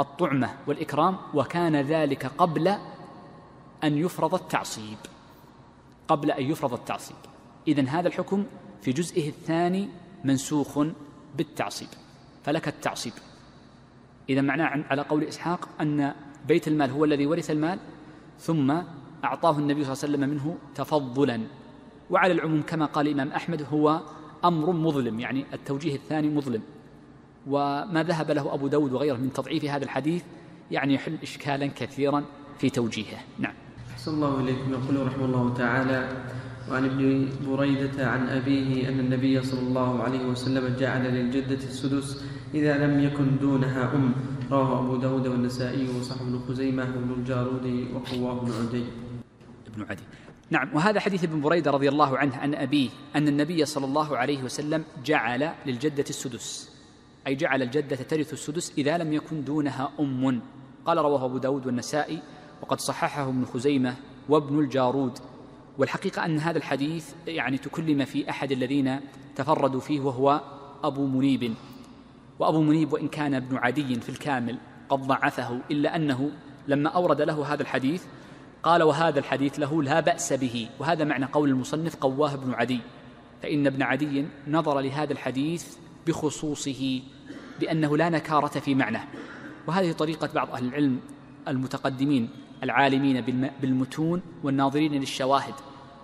الطعمة والإكرام وكان ذلك قبل أن يفرض التعصيب. قبل أن يفرض التعصيب. إذن هذا الحكم في جزئه الثاني منسوخ بالتعصيب. فلك التعصيب. إذا معناه على قول إسحاق أن بيت المال هو الذي ورث المال ثم أعطاه النبي صلى الله عليه وسلم منه تفضلا. وعلى العموم كما قال الإمام أحمد هو أمر مظلم يعني التوجيه الثاني مظلم. وما ذهب له أبو داود وغيره من تضعيف هذا الحديث يعني يحل إشكالا كثيرا في توجيهه. نعم. أحسن الله إليكم يقول رحمه الله تعالى وعن ابن بريدة عن أبيه أن النبي صلى الله عليه وسلم جعل للجدة السدس إذا لم يكن دونها أم. رواه أبو داود والنسائي وصحب بن خزيمة وابن الجارود وقواه بن عدي. بن عدي. نعم وهذا حديث ابن بريدة رضي الله عنه عن أبيه أن النبي صلى الله عليه وسلم جعل للجدة السدس أي جعل الجدة ترث السدس إذا لم يكن دونها أم. قال رواه أبو داود والنسائي وقد صححه ابن خزيمة وابن الجارود. والحقيقة أن هذا الحديث يعني تكلم في أحد الذين تفردوا فيه وهو أبو منيب. وأبو منيب وإن كان ابن عدي في الكامل قد ضعفه إلا أنه لما أورد له هذا الحديث قال وهذا الحديث له لا بأس به وهذا معنى قول المصنف قواه بن عدي. فإن ابن عدي نظر لهذا الحديث بخصوصه بأنه لا نكارة في معناه. وهذه طريقة بعض أهل العلم المتقدمين العالمين بالمتون والناظرين للشواهد.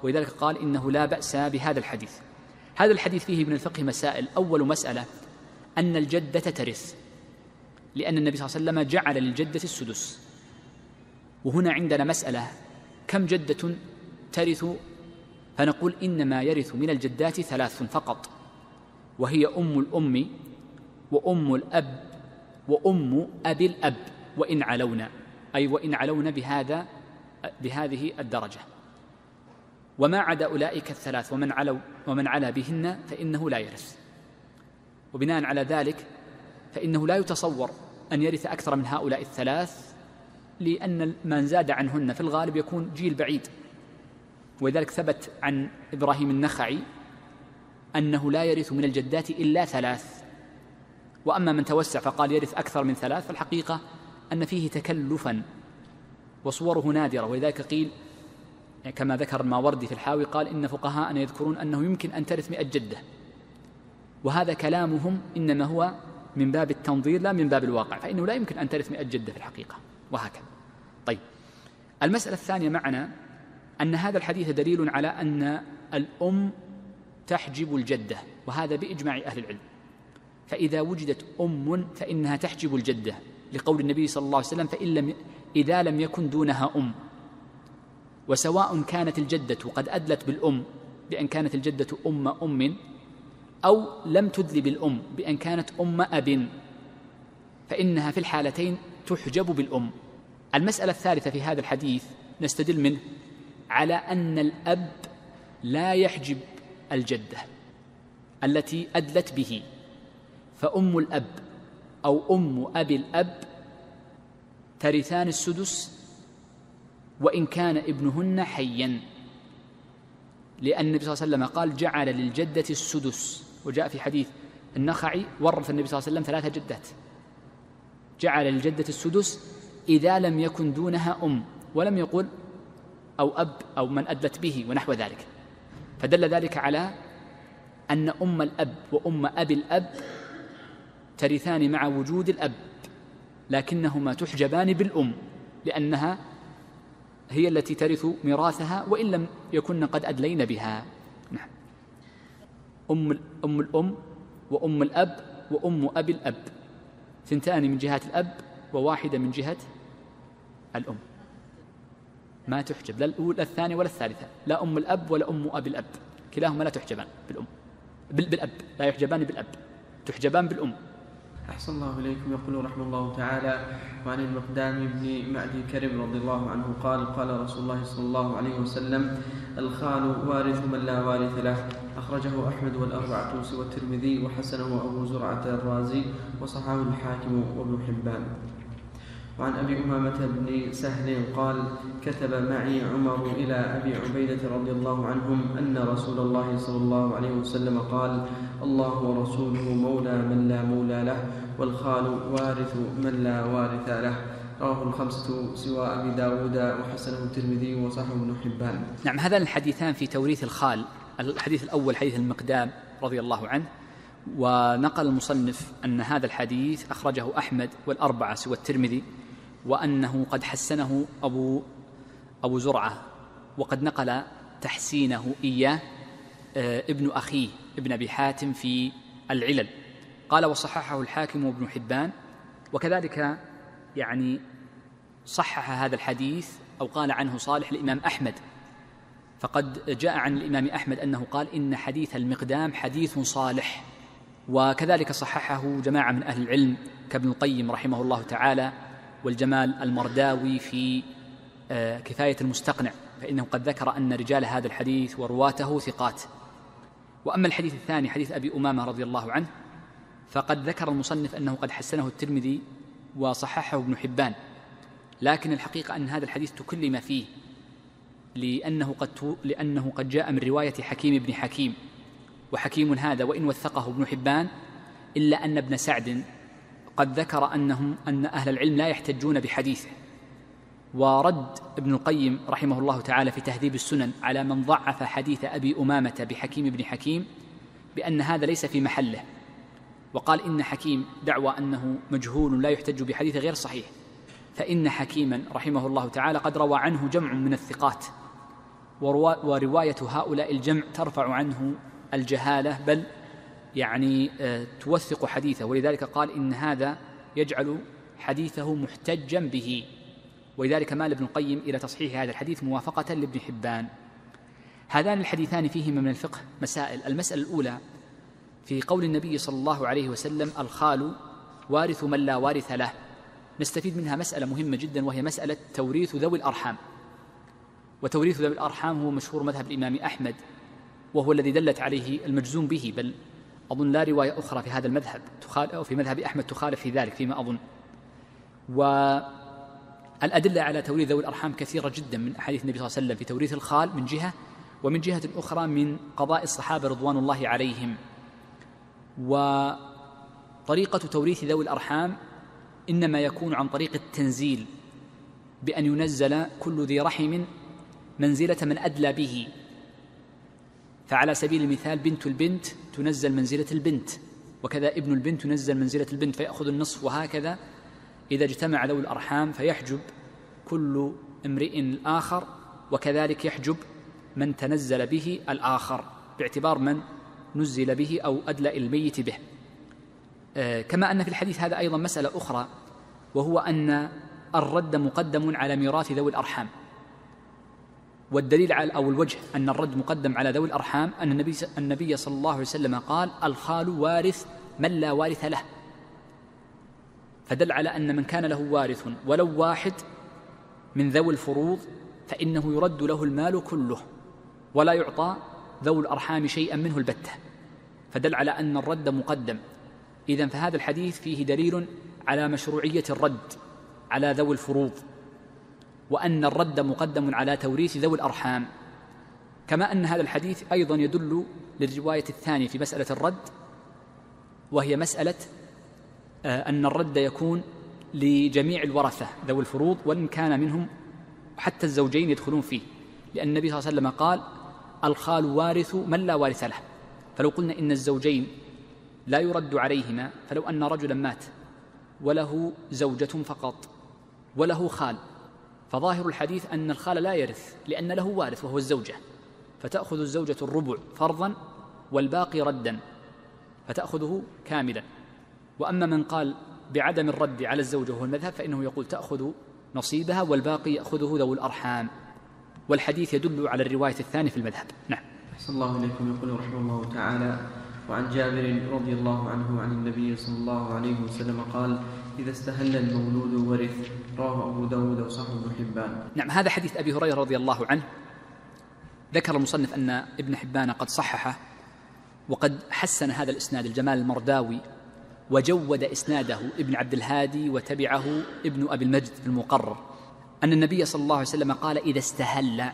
ولذلك قال إنه لا بأس بهذا الحديث. هذا الحديث فيه من الفقه مسائل. أول مسألة أن الجدة ترث. لأن النبي صلى الله عليه وسلم جعل للجدة السدس. وهنا عندنا مسألة. كم جدة ترث؟ فنقول إنما يرث من الجدات ثلاث فقط. وهي أم الأم وأم الأب وأم أبي الأب وإن علونا أي وإن علونا بهذا بهذه الدرجة. وما عدا أولئك الثلاث ومن علوا ومن علا بهن فإنه لا يرث. وبناء على ذلك فإنه لا يتصور أن يرث أكثر من هؤلاء الثلاث لأن من زاد عنهن في الغالب يكون جيل بعيد. ولذلك ثبت عن إبراهيم النخعي أنه لا يرث من الجدات إلا ثلاث. وأما من توسع فقال يرث أكثر من ثلاث فالحقيقة أن فيه تكلفا وصوره نادرة. ولذلك قيل كما ذكر الماوردي في الحاوي قال إن فقهاءنا يذكرون أنه يمكن أن ترث مئة جدة. وهذا كلامهم إنما هو من باب التنظير لا من باب الواقع. فإنه لا يمكن أن ترث مئة جدة في الحقيقة. وهكذا. طيب المسألة الثانية معنا أن هذا الحديث دليل على أن الأم تحجب الجدة وهذا بإجماع أهل العلم. فإذا وجدت أم فإنها تحجب الجدة لقول النبي صلى الله عليه وسلم فإن لم إذا لم يكن دونها أم. وسواء كانت الجدة قد أدلت بالأم بأن كانت الجدة أم أم أو لم تدل بالأم بأن كانت أم أب فإنها في الحالتين تحجب بالأم. المسألة الثالثة في هذا الحديث نستدل منه على أن الأب لا يحجب الجدة التي أدلت به. فأم الأب أو أم أبي الأب ترثان السدس وإن كان ابنهن حيا. لأن النبي صلى الله عليه وسلم قال جعل للجدة السدس. وجاء في حديث النخعي ورث النبي صلى الله عليه وسلم ثلاث جدات. جعل للجدة السدس إذا لم يكن دونها أم ولم يقل أو أب أو من أدلت به ونحو ذلك. فدل ذلك على أن أم الأب وأم أبي الأب ترثان مع وجود الأب لكنهما تحجبان بالأم لأنها هي التي ترث ميراثها وإن لم يكن قد أدلين بها. نعم. أم أم الأم وأم الأب وأم أبي الأب. ثنتان من جهة الأب وواحدة من جهة الأم. ما تحجب لا الأولى الثانية ولا الثالثة. لا أم الأب ولا أم أبي الأب. كلاهما لا تحجبان بالأم بالأب. لا يحجبان بالأب تحجبان بالأم. أحسن الله إليكم. يقول رحمه الله تعالى وعن المقدام بن معدي كرب رضي الله عنه قال قال رسول الله صلى الله عليه وسلم الخال وارث من لا وارث له. أخرجه أحمد والأربعة سوى الترمذي وحسنه أبو زرعة الرازي وصححه الحاكم وابن حبان. وعن أبي أمامة بن سهل قال كتب معي عمر إلى أبي عبيدة رضي الله عنهم أن رسول الله صلى الله عليه وسلم قال الله ورسوله مولى من لا مولى له والخال وارث من لا وارث له. رواه الخمسة سوى أبي داود وحسنه الترمذي وصححه ابن حبان. نعم هذان الحديثان في توريث الخال الحديث الأول حديث المقدام رضي الله عنه ونقل المصنف أن هذا الحديث أخرجه أحمد والأربعة سوى الترمذي وأنه قد حسنه أبو أبو زرعة وقد نقل تحسينه إياه آه، ابن أخيه ابن أبي حاتم في العلل. قال وصححه الحاكم وابن حبان وكذلك يعني صحح هذا الحديث أو قال عنه صالح الإمام أحمد. فقد جاء عن الإمام أحمد أنه قال إن حديث المقدام حديث صالح وكذلك صححه جماعة من أهل العلم كابن القيم رحمه الله تعالى والجمال المرداوي في آه، كفاية المستقنع فإنه قد ذكر أن رجال هذا الحديث ورواته ثقات. وأما الحديث الثاني حديث أبي أمامة رضي الله عنه فقد ذكر المصنف أنه قد حسنه الترمذي وصححه ابن حبان. لكن الحقيقة أن هذا الحديث تكلم فيه لأنه قد لأنه قد جاء من رواية حكيم بن حكيم. وحكيم هذا وإن وثقه ابن حبان إلا أن ابن سعد قد ذكر أنهم أن أهل العلم لا يحتجون بحديثه. ورد ابن القيم رحمه الله تعالى في تهذيب السنن على من ضعف حديث أبي أمامة بحكيم بن حكيم بأن هذا ليس في محله. وقال إن حكيم دعوى أنه مجهول لا يحتج بحديثه غير صحيح. فإن حكيما رحمه الله تعالى قد روى عنه جمع من الثقات. ورواية هؤلاء الجمع ترفع عنه الجهالة بل يعني آه، توثق حديثه. ولذلك قال إن هذا يجعل حديثه محتجا به. ولذلك مال ابن القيم إلى تصحيح هذا الحديث موافقة لابن حبان. هذان الحديثان فيهما من الفقه مسائل. المسألة الأولى في قول النبي صلى الله عليه وسلم الخال وارث من لا وارث له. نستفيد منها مسألة مهمة جدا وهي مسألة توريث ذوي الأرحام. وتوريث ذوي الأرحام هو مشهور مذهب الإمام أحمد وهو الذي دلت عليه المجزوم به بل أظن لا رواية أخرى في هذا المذهب أو في مذهب أحمد تخالف في ذلك فيما أظن. والأدلة على توريث ذوي الأرحام كثيرة جدا من أحاديث النبي صلى الله عليه وسلم في توريث الخال من جهة ومن جهة أخرى من قضاء الصحابة رضوان الله عليهم. وطريقة توريث ذوي الأرحام إنما يكون عن طريق التنزيل بأن ينزل كل ذي رحم منزلة من أدلى به. فعلى سبيل المثال بنت البنت تنزل منزلة البنت وكذا ابن البنت ينزل منزلة البنت فيأخذ النصف وهكذا. إذا اجتمع ذوي الأرحام فيحجب كل امرئ الآخر وكذلك يحجب من تنزل به الآخر باعتبار من؟ نزل به أو أدلى الميت به. آه، كما أن في الحديث هذا أيضا مسألة أخرى وهو أن الرد مقدم على ميراث ذوي الأرحام. والدليل على أو الوجه أن الرد مقدم على ذوي الأرحام أن النبي النبي صلى الله عليه وسلم قال الخال وارث من لا وارث له. فدل على أن من كان له وارث ولو واحد من ذوي الفروض فإنه يرد له المال كله ولا يعطى ذوي الأرحام شيئا منه البتة فدل على أن الرد مقدم. إذا فهذا الحديث فيه دليل على مشروعية الرد على ذوي الفروض وأن الرد مقدم على توريث ذوي الأرحام. كما أن هذا الحديث أيضا يدل للرواية الثانية في مسألة الرد وهي مسألة آه، أن الرد يكون لجميع الورثة ذوي الفروض وإن كان منهم حتى الزوجين يدخلون فيه. لأن النبي صلى الله عليه وسلم قال الخال وارث من لا وارث له. فلو قلنا إن الزوجين لا يرد عليهما فلو أن رجلا مات وله زوجة فقط وله خال. فظاهر الحديث أن الخال لا يرث لأن له وارث وهو الزوجة. فتأخذ الزوجة الربع فرضا والباقي ردا فتأخذه كاملا. وأما من قال بعدم الرد على الزوجة وهو المذهب فإنه يقول تأخذ نصيبها والباقي يأخذه ذو الأرحام. والحديث يدل على الرواية الثانية في المذهب. نعم. أحسن الله إليكم. يقول رحمه الله تعالى وعن جابر رضي الله عنه عن النبي صلى الله عليه وسلم قال إذا استهل المولود ورث رواه أبو داود وصححه ابن حبان. نعم هذا حديث أبي هريرة رضي الله عنه. ذكر المصنف أن ابن حبان قد صححه وقد حسن هذا الإسناد الجمال المرداوي وجود إسناده ابن عبد الهادي وتبعه ابن أبي المجد المقرر. أن النبي صلى الله عليه وسلم قال إذا استهل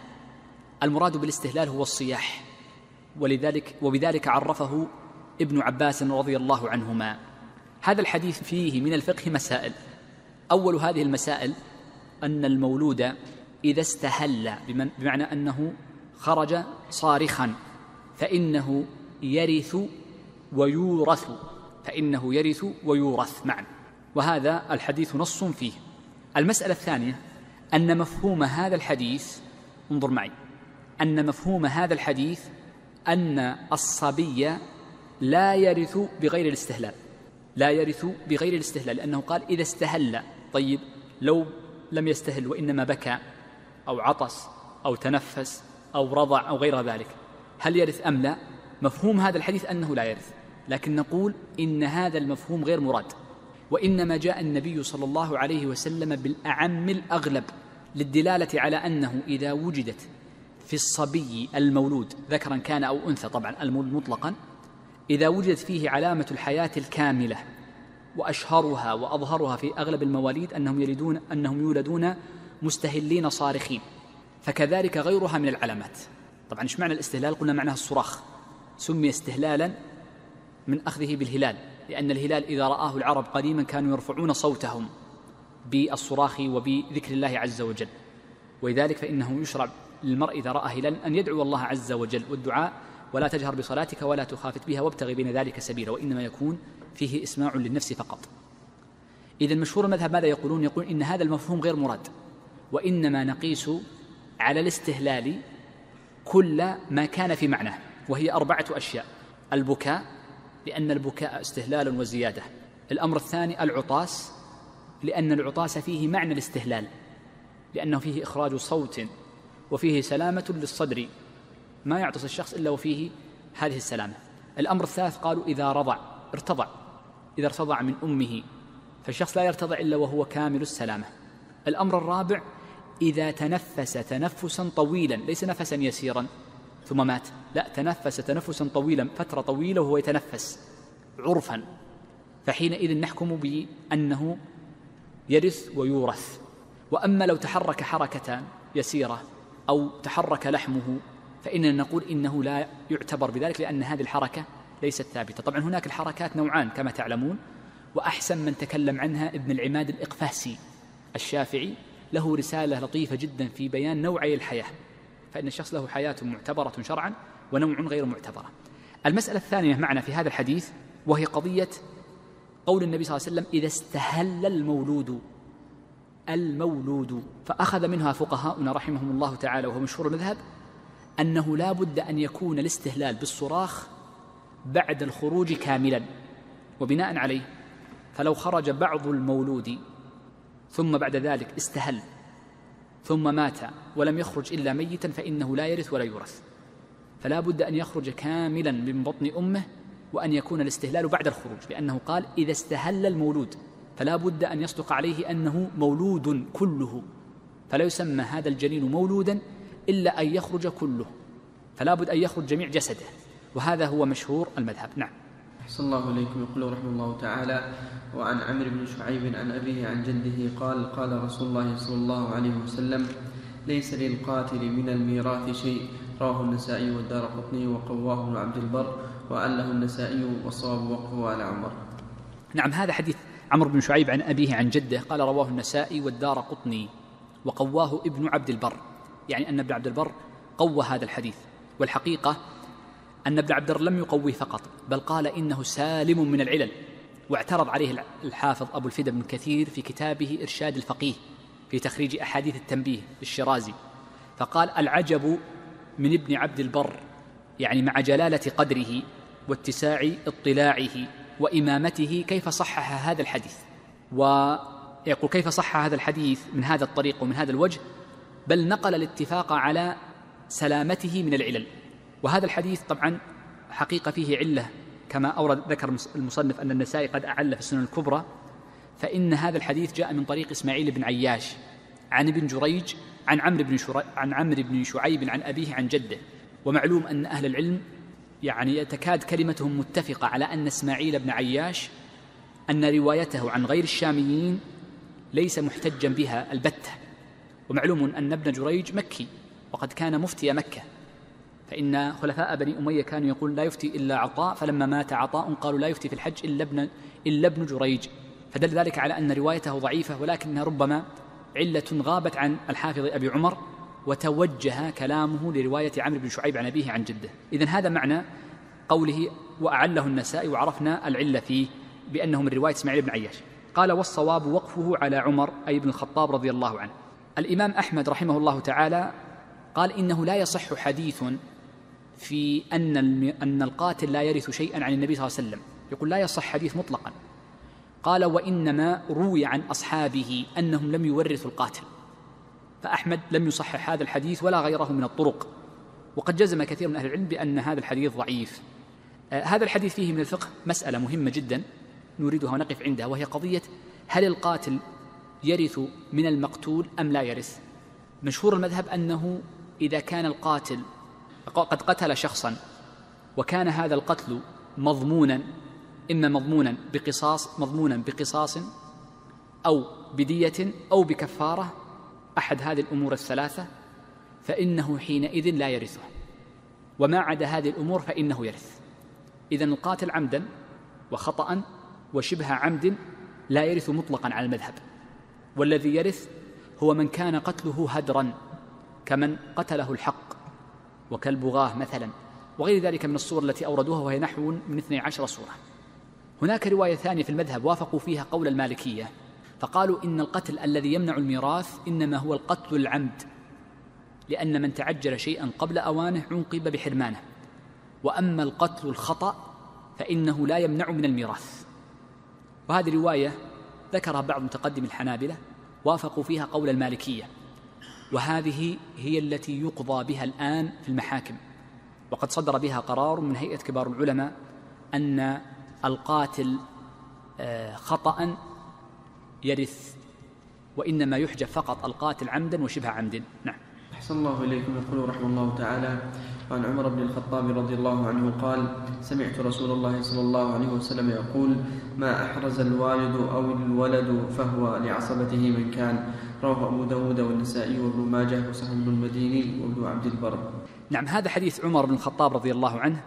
المراد بالاستهلال هو الصياح. ولذلك وبذلك عرفه ابن عباس رضي الله عنهما. هذا الحديث فيه من الفقه مسائل. أول هذه المسائل أن المولود إذا استهل بمعنى أنه خرج صارخا فإنه يرث ويورث فإنه يرث ويورث معا. وهذا الحديث نص فيه. المسألة الثانية أن مفهوم هذا الحديث انظر معي أن مفهوم هذا الحديث أن الصبي لا يرث بغير الاستهلال لا يرث بغير الاستهلال لأنه قال إذا استهل طيب لو لم يستهل وإنما بكى أو عطس أو تنفس أو رضع أو غير ذلك هل يرث أم لا؟ مفهوم هذا الحديث أنه لا يرث لكن نقول إن هذا المفهوم غير مراد. وإنما جاء النبي صلى الله عليه وسلم بالأعم الأغلب للدلالة على أنه إذا وجدت في الصبي المولود ذكرا كان أو أنثى طبعا المولود مطلقا إذا وجدت فيه علامة الحياة الكاملة وأشهرها وأظهرها في أغلب المواليد أنهم يلدون أنهم يولدون مستهلين صارخين فكذلك غيرها من العلامات. طبعا إيش معنى الاستهلال؟ قلنا معناها الصراخ. سمي استهلالا من أخذه بالهلال. لأن الهلال إذا رآه العرب قديما كانوا يرفعون صوتهم بالصراخ وبذكر الله عز وجل. ولذلك فإنه يشرع للمرء إذا رأى هلالا أن يدعو الله عز وجل والدعاء ولا تجهر بصلاتك ولا تخافت بها وابتغي بين ذلك سبيلا وإنما يكون فيه إسماع للنفس فقط. إذا مشهور المذهب ماذا يقولون؟ يقول إن هذا المفهوم غير مراد وإنما نقيس على الاستهلال كل ما كان في معناه وهي أربعة أشياء البكاء لأن البكاء استهلال وزيادة. الأمر الثاني العطاس لأن العطاس فيه معنى الاستهلال لأنه فيه إخراج صوت وفيه سلامة للصدر. ما يعطس الشخص إلا وفيه هذه السلامة. الأمر الثالث قالوا إذا رضع ارتضع. إذا ارتضع من أمه فالشخص لا يرتضع إلا وهو كامل السلامة. الأمر الرابع إذا تنفس تنفسا طويلا ليس نفسا يسيرا. ثم مات. لا تنفس تنفسا طويلا فترة طويلة وهو يتنفس عرفا. فحينئذ نحكم بأنه يرث ويورث. وأما لو تحرك حركة يسيرة أو تحرك لحمه فإننا نقول إنه لا يعتبر بذلك لأن هذه الحركة ليست ثابتة. طبعا هناك الحركات نوعان كما تعلمون وأحسن من تكلم عنها ابن العماد الإقفاسي الشافعي. له رسالة لطيفة جدا في بيان نوعي الحياة. فإن الشخص له حياة معتبرة شرعا ونوع غير معتبرة. المسألة الثانية معنا في هذا الحديث وهي قضية قول النبي صلى الله عليه وسلم إذا استهل المولود المولود. فأخذ منها فقهاؤنا رحمهم الله تعالى وهو مشهور المذهب أنه لا بد أن يكون الاستهلال بالصراخ بعد الخروج كاملا وبناء عليه فلو خرج بعض المولود ثم بعد ذلك استهل ثم مات ولم يخرج إلا ميتا فإنه لا يرث ولا يورث. فلا بد أن يخرج كاملا من بطن أمه وأن يكون الاستهلال بعد الخروج لأنه قال إذا استهل المولود فلا بد أن يصدق عليه أنه مولود كله. فلا يسمى هذا الجنين مولودا إلا أن يخرج كله. فلا بد أن يخرج جميع جسده وهذا هو مشهور المذهب. نعم. أحسن الله إليكم يقول رحمه الله تعالى وعن عمرو بن شعيب عن أبيه عن جده قال قال رسول الله صلى الله عليه وسلم ليس للقاتل من الميراث شيء. رواه النسائي والدار قطني وقواه ابن عبد البر وعله النسائي والصواب وقفه على عمر. نعم هذا حديث عمرو بن شعيب عن أبيه عن جده قال رواه النسائي والدار قطني وقواه ابن عبد البر. يعني أن ابن عبد البر قوى هذا الحديث والحقيقة أن ابن عبد لم يقويه فقط بل قال إنه سالم من العلل. واعترض عليه الحافظ أبو الفدا بن كثير في كتابه إرشاد الفقيه في تخريج أحاديث التنبيه للشرازي فقال العجب من ابن عبد البر يعني مع جلالة قدره واتساع اطلاعه وإمامته كيف صحح هذا الحديث. ويقول كيف صح هذا الحديث من هذا الطريق ومن هذا الوجه؟ بل نقل الاتفاق على سلامته من العلل. وهذا الحديث طبعا حقيقة فيه علة كما أورد ذكر المصنف أن النسائي قد أعل في السنن الكبرى فإن هذا الحديث جاء من طريق إسماعيل بن عياش عن ابن جريج عن عمرو بن عن عمرو بن شعيب عن أبيه عن جده. ومعلوم أن أهل العلم يعني تكاد كلمتهم متفقة على أن إسماعيل بن عياش أن روايته عن غير الشاميين ليس محتجا بها البتة. ومعلوم أن ابن جريج مكي وقد كان مفتي مكة. فإن خلفاء بني أمية كانوا يقول لا يفتي إلا عطاء فلما مات عطاء قالوا لا يفتي في الحج إلا ابن إلا ابن جريج. فدل ذلك على أن روايته ضعيفة ولكنها ربما علة غابت عن الحافظ أبي عمر وتوجه كلامه لرواية عمرو بن شعيب عن أبيه عن جده. إذا هذا معنى قوله وأعله النسائي وعرفنا العلة فيه بأنه من رواية إسماعيل بن عياش. قال والصواب وقفه على عمر أي ابن الخطاب رضي الله عنه. الإمام أحمد رحمه الله تعالى قال إنه لا يصح حديث في أن أن القاتل لا يرث شيئا عن النبي صلى الله عليه وسلم. يقول لا يصح حديث مطلقا. قال وإنما روي عن أصحابه أنهم لم يورثوا القاتل. فأحمد لم يصحح هذا الحديث ولا غيره من الطرق. وقد جزم كثير من أهل العلم بأن هذا الحديث ضعيف. آه هذا الحديث فيه من الفقه مسألة مهمة جدا نريدها ونقف عندها وهي قضية هل القاتل يرث من المقتول أم لا يرث؟ مشهور المذهب أنه إذا كان القاتل قد قتل شخصا وكان هذا القتل مضمونا إما مضمونا بقصاص مضمونا بقصاص أو بدية أو بكفارة أحد هذه الأمور الثلاثة فإنه حينئذ لا يرثه. وما عدا هذه الأمور فإنه يرث. إذا القاتل عمدا وخطأ وشبه عمد لا يرث مطلقا على المذهب. والذي يرث هو من كان قتله هدرا كمن قتله الحق. وكالبغاة مثلا وغير ذلك من الصور التي أوردوها وهي نحو من اثني عشر صورة. هناك رواية ثانية في المذهب وافقوا فيها قول المالكية فقالوا إن القتل الذي يمنع الميراث إنما هو القتل العمد لأن من تعجل شيئا قبل أوانه عوقب بحرمانه. وأما القتل الخطأ فإنه لا يمنع من الميراث. وهذه رواية ذكرها بعض متقدم الحنابلة وافقوا فيها قول المالكية. وهذه هي التي يقضى بها الآن في المحاكم. وقد صدر بها قرار من هيئة كبار العلماء أن القاتل آه، خطأ يرث وإنما يحجب فقط القاتل عمدا وشبه عمد. نعم. أحسن الله إليكم. يقول رحمه الله تعالى عن عمر بن الخطاب رضي الله عنه قال سمعت رسول الله صلى الله عليه وسلم يقول ما أحرز الوالد أو الولد فهو لعصبته من كان رواه أبو داود والنسائي وابن ماجه وصحيح بن المديني وابن عبد البر. نعم هذا حديث عمر بن الخطاب رضي الله عنه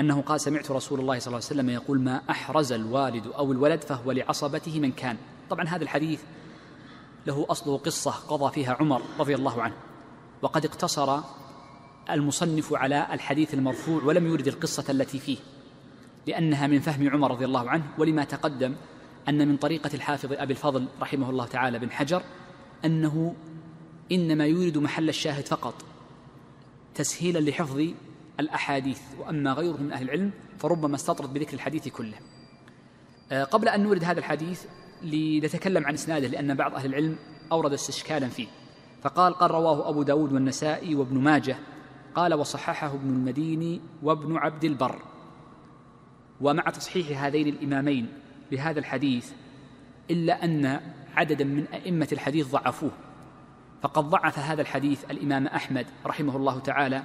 أنه قال سمعت رسول الله صلى الله عليه وسلم يقول ما أحرز الوالد أو الولد فهو لعصبته من كان طبعا هذا الحديث له أصله قصة قضى فيها عمر رضي الله عنه. وقد اقتصر المصنف على الحديث المرفوع ولم يورد القصة التي فيه لأنها من فهم عمر رضي الله عنه ولما تقدم أن من طريقة الحافظ أبي الفضل رحمه الله تعالى بن حجر أنه إنما يورد محل الشاهد فقط تسهيلا لحفظ الأحاديث وأما غيره من أهل العلم فربما استطرد بذكر الحديث كله. آه، قبل أن نورد هذا الحديث لنتكلم عن إسناده لأن بعض أهل العلم أورد استشكالا فيه. فقال قال رواه أبو داود والنسائي وابن ماجه قال وصححه ابن المديني وابن عبد البر. ومع تصحيح هذين الإمامين لهذا الحديث إلا أن عددا من أئمة الحديث ضعفوه. فقد ضعف هذا الحديث الإمام أحمد رحمه الله تعالى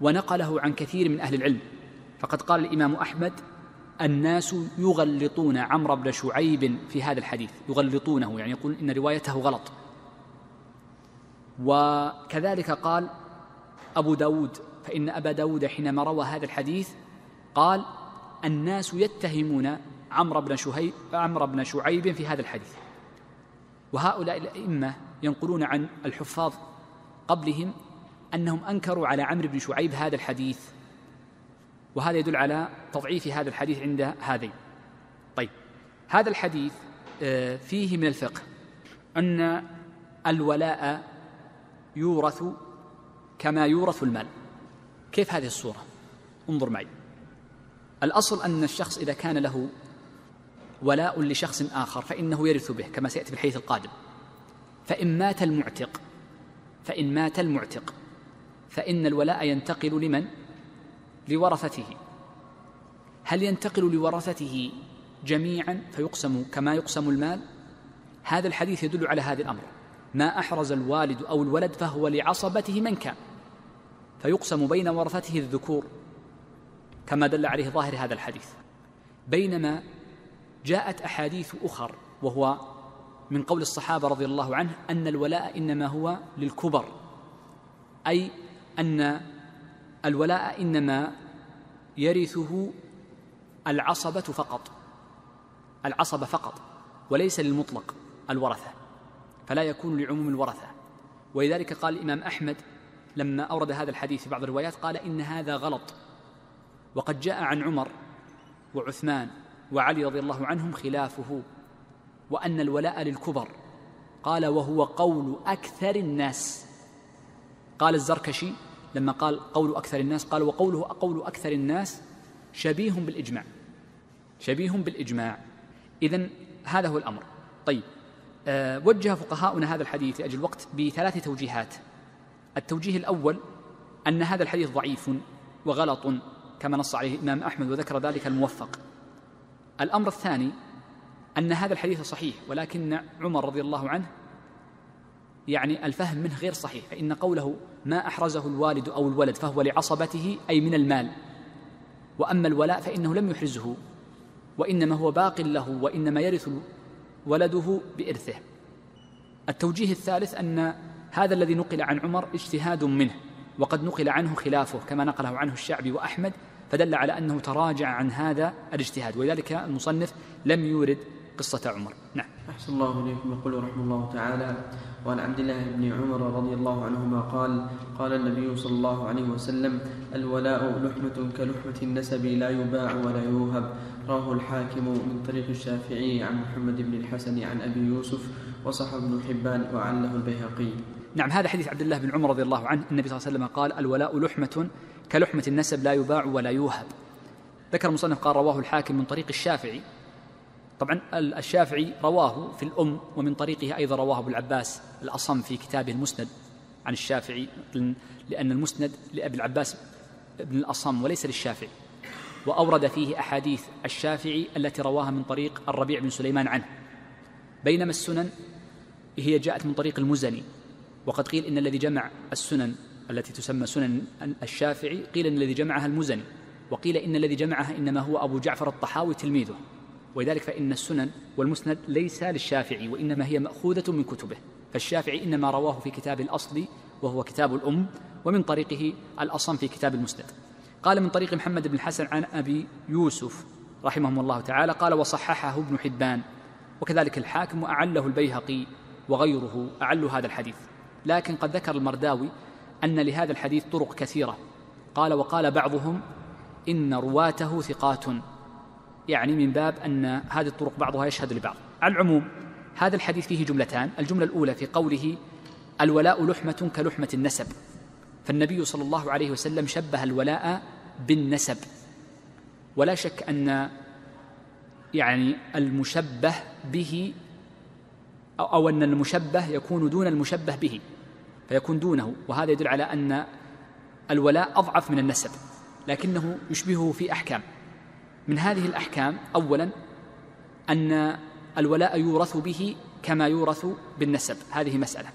ونقله عن كثير من أهل العلم. فقد قال الإمام أحمد الناس يغلطون عمرو بن شعيب في هذا الحديث يغلطونه يعني يقول إن روايته غلط. وكذلك قال أبو داود فإن أبا داود حينما روى هذا الحديث قال الناس يتهمون عمرو بن شهيب عمرو بن شعيب في هذا الحديث. وهؤلاء الأئمة ينقلون عن الحفاظ قبلهم أنهم أنكروا على عمرو بن شعيب هذا الحديث وهذا يدل على تضعيف هذا الحديث عند هذين. طيب هذا الحديث آه، فيه من الفقه أن الولاء يورث كما يورث المال. كيف هذه الصورة؟ انظر معي. الأصل أن الشخص إذا كان له ولاء لشخص آخر فإنه يرث به كما سيأتي في الحديث القادم. فإن مات المعتق فإن مات المعتق فإن الولاء ينتقل لمن؟ لورثته. هل ينتقل لورثته جميعا فيقسم كما يقسم المال؟ هذا الحديث يدل على هذا الأمر. ما أحرز الوالد أو الولد فهو لعصبته من كان. فيقسم بين ورثته الذكور كما دل عليه ظاهر هذا الحديث. بينما جاءت أحاديث أخر وهو من قول الصحابة رضي الله عنه أن الولاء إنما هو للكبر أي أن الولاء إنما يرثه العصبة فقط العصبة فقط وليس للمطلق الورثة فلا يكون لعموم الورثة. ولذلك قال الإمام أحمد لما أورد هذا الحديث في بعض الروايات قال إن هذا غلط وقد جاء عن عمر وعثمان وعلي رضي الله عنهم خلافه وأن الولاء للكبر. قال وهو قول أكثر الناس. قال الزركشي لما قال قول أكثر الناس قال وقوله قول أكثر الناس شبيه بالإجماع. شبيه بالإجماع. اذا هذا هو الأمر. طيب أه وجه فقهاؤنا هذا الحديث لأجل الوقت بثلاث توجيهات. التوجيه الأول أن هذا الحديث ضعيف وغلط كما نص عليه الامام أحمد وذكر ذلك الموفق. الأمر الثاني أن هذا الحديث صحيح ولكن عمر رضي الله عنه يعني الفهم منه غير صحيح فإن قوله ما أحرزه الوالد أو الولد فهو لعصبته أي من المال. وأما الولاء فإنه لم يحرزه وإنما هو باق له وإنما يرث ولده بإرثه. التوجيه الثالث أن هذا الذي نقل عن عمر اجتهاد منه وقد نقل عنه خلافه كما نقله عنه الشعبي وأحمد فدل على أنه تراجع عن هذا الاجتهاد. ولذلك المصنف لم يورد قصة عمر. نعم. أحسن الله إليكم. يقول رحمه الله تعالى وعن عبد الله بن عمر رضي الله عنهما قال قال النبي صلى الله عليه وسلم الولاء لحمة كلحمة النسب لا يباع ولا يوهب. رواه الحاكم من طريق الشافعي عن محمد بن الحسن عن أبي يوسف وصح ابن حبان وعله البيهقي. نعم هذا حديث عبد الله بن عمر رضي الله عنه. النبي صلى الله عليه وسلم قال الولاء لحمة كلحمة النسب لا يباع ولا يوهب. ذكر المصنف قال رواه الحاكم من طريق الشافعي. طبعا الشافعي رواه في الأم ومن طريقه أيضا رواه أبو العباس الأصم في كتابه المسند عن الشافعي لأن المسند لأبي العباس بن الأصم وليس للشافعي. وأورد فيه أحاديث الشافعي التي رواها من طريق الربيع بن سليمان عنه. بينما السنن هي جاءت من طريق المزني. وقد قيل إن الذي جمع السنن التي تسمى سنن الشافعي قيل إن الذي جمعها المزني وقيل إن الذي جمعها إنما هو أبو جعفر الطحاوي تلميذه. ولذلك فإن السنن والمسند ليس للشافعي وإنما هي مأخوذة من كتبه. فالشافعي إنما رواه في كتاب الأصل وهو كتاب الأم ومن طريقه الأصم في كتاب المسند. قال من طريق محمد بن الحسن عن أبي يوسف رحمهم الله تعالى قال وصححه ابن حبان وكذلك الحاكم وأعله البيهقي وغيره أعلوا هذا الحديث. لكن قد ذكر المرداوي أن لهذا الحديث طرق كثيرة. قال وقال بعضهم إن رواته ثقات. يعني من باب أن هذه الطرق بعضها يشهد لبعض. على العموم هذا الحديث فيه جملتان. الجملة الأولى في قوله الولاء لحمة كلحمة النسب. فالنبي صلى الله عليه وسلم شبه الولاء بالنسب. ولا شك أن يعني المشبه به أو أن المشبه يكون دون المشبه به. فيكون دونه وهذا يدل على أن الولاء أضعف من النسب لكنه يشبهه في أحكام. من هذه الأحكام أولا أن الولاء يورث به كما يورث بالنسب هذه مسألة.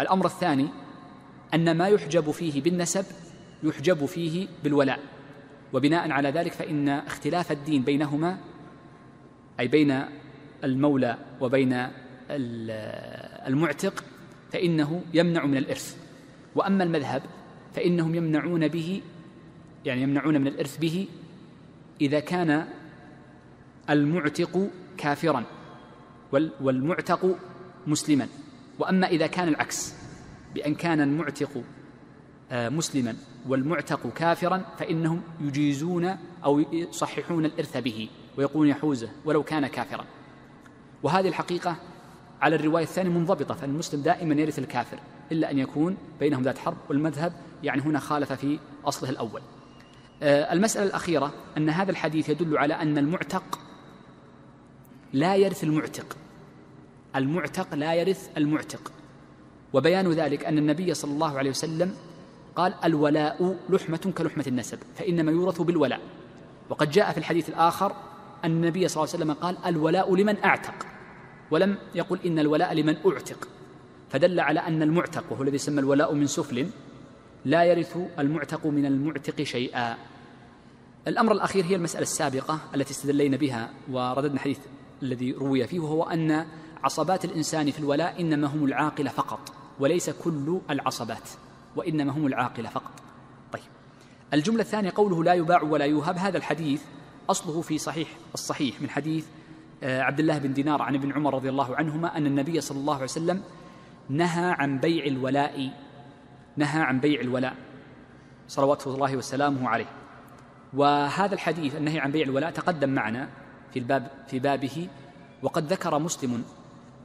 الأمر الثاني أن ما يحجب فيه بالنسب يحجب فيه بالولاء. وبناء على ذلك فإن اختلاف الدين بينهما أي بين المولى وبين المعتق فإنه يمنع من الإرث. وأما المذهب فإنهم يمنعون به يعني يمنعون من الإرث به إذا كان المعتق كافرا والمعتق مسلما. وأما إذا كان العكس بأن كان المعتق آه، مسلما والمعتق كافرا فإنهم يجيزون أو يصححون الإرث به ويقولون يحوزه ولو كان كافرا. وهذه الحقيقة على الرواية الثانية منضبطة فإن المسلم دائما يرث الكافر إلا أن يكون بينهم ذات حرب والمذهب يعني هنا خالف في أصله الأول. آه، المسألة الأخيرة أن هذا الحديث يدل على أن المعتق لا يرث المعتق. المعتق لا يرث المعتق. وبيان ذلك أن النبي صلى الله عليه وسلم قال الولاء لحمة كلحمة النسب فإنما يورث بالولاء. وقد جاء في الحديث الآخر أن النبي صلى الله عليه وسلم قال الولاء لمن أعتق. ولم يقل إن الولاء لمن أعتق فدل على أن المعتق وهو الذي يسمى الولاء من سفل لا يرث المعتق من المعتق شيئا. الأمر الأخير هي المسألة السابقة التي استدلينا بها ورددنا الحديث الذي روي فيه وهو أن عصبات الإنسان في الولاء إنما هم العاقلة فقط وليس كل العصبات وإنما هم العاقلة فقط. طيب الجملة الثانية قوله لا يباع ولا يوهب هذا الحديث أصله في صحيح الصحيح من حديث عبد الله بن دينار عن ابن عمر رضي الله عنهما أن النبي صلى الله عليه وسلم نهى عن بيع الولاء نهى عن بيع الولاء صلوات الله وسلامه عليه. وهذا الحديث النهي عن بيع الولاء تقدم معنا في الباب في بابه. وقد ذكر مسلم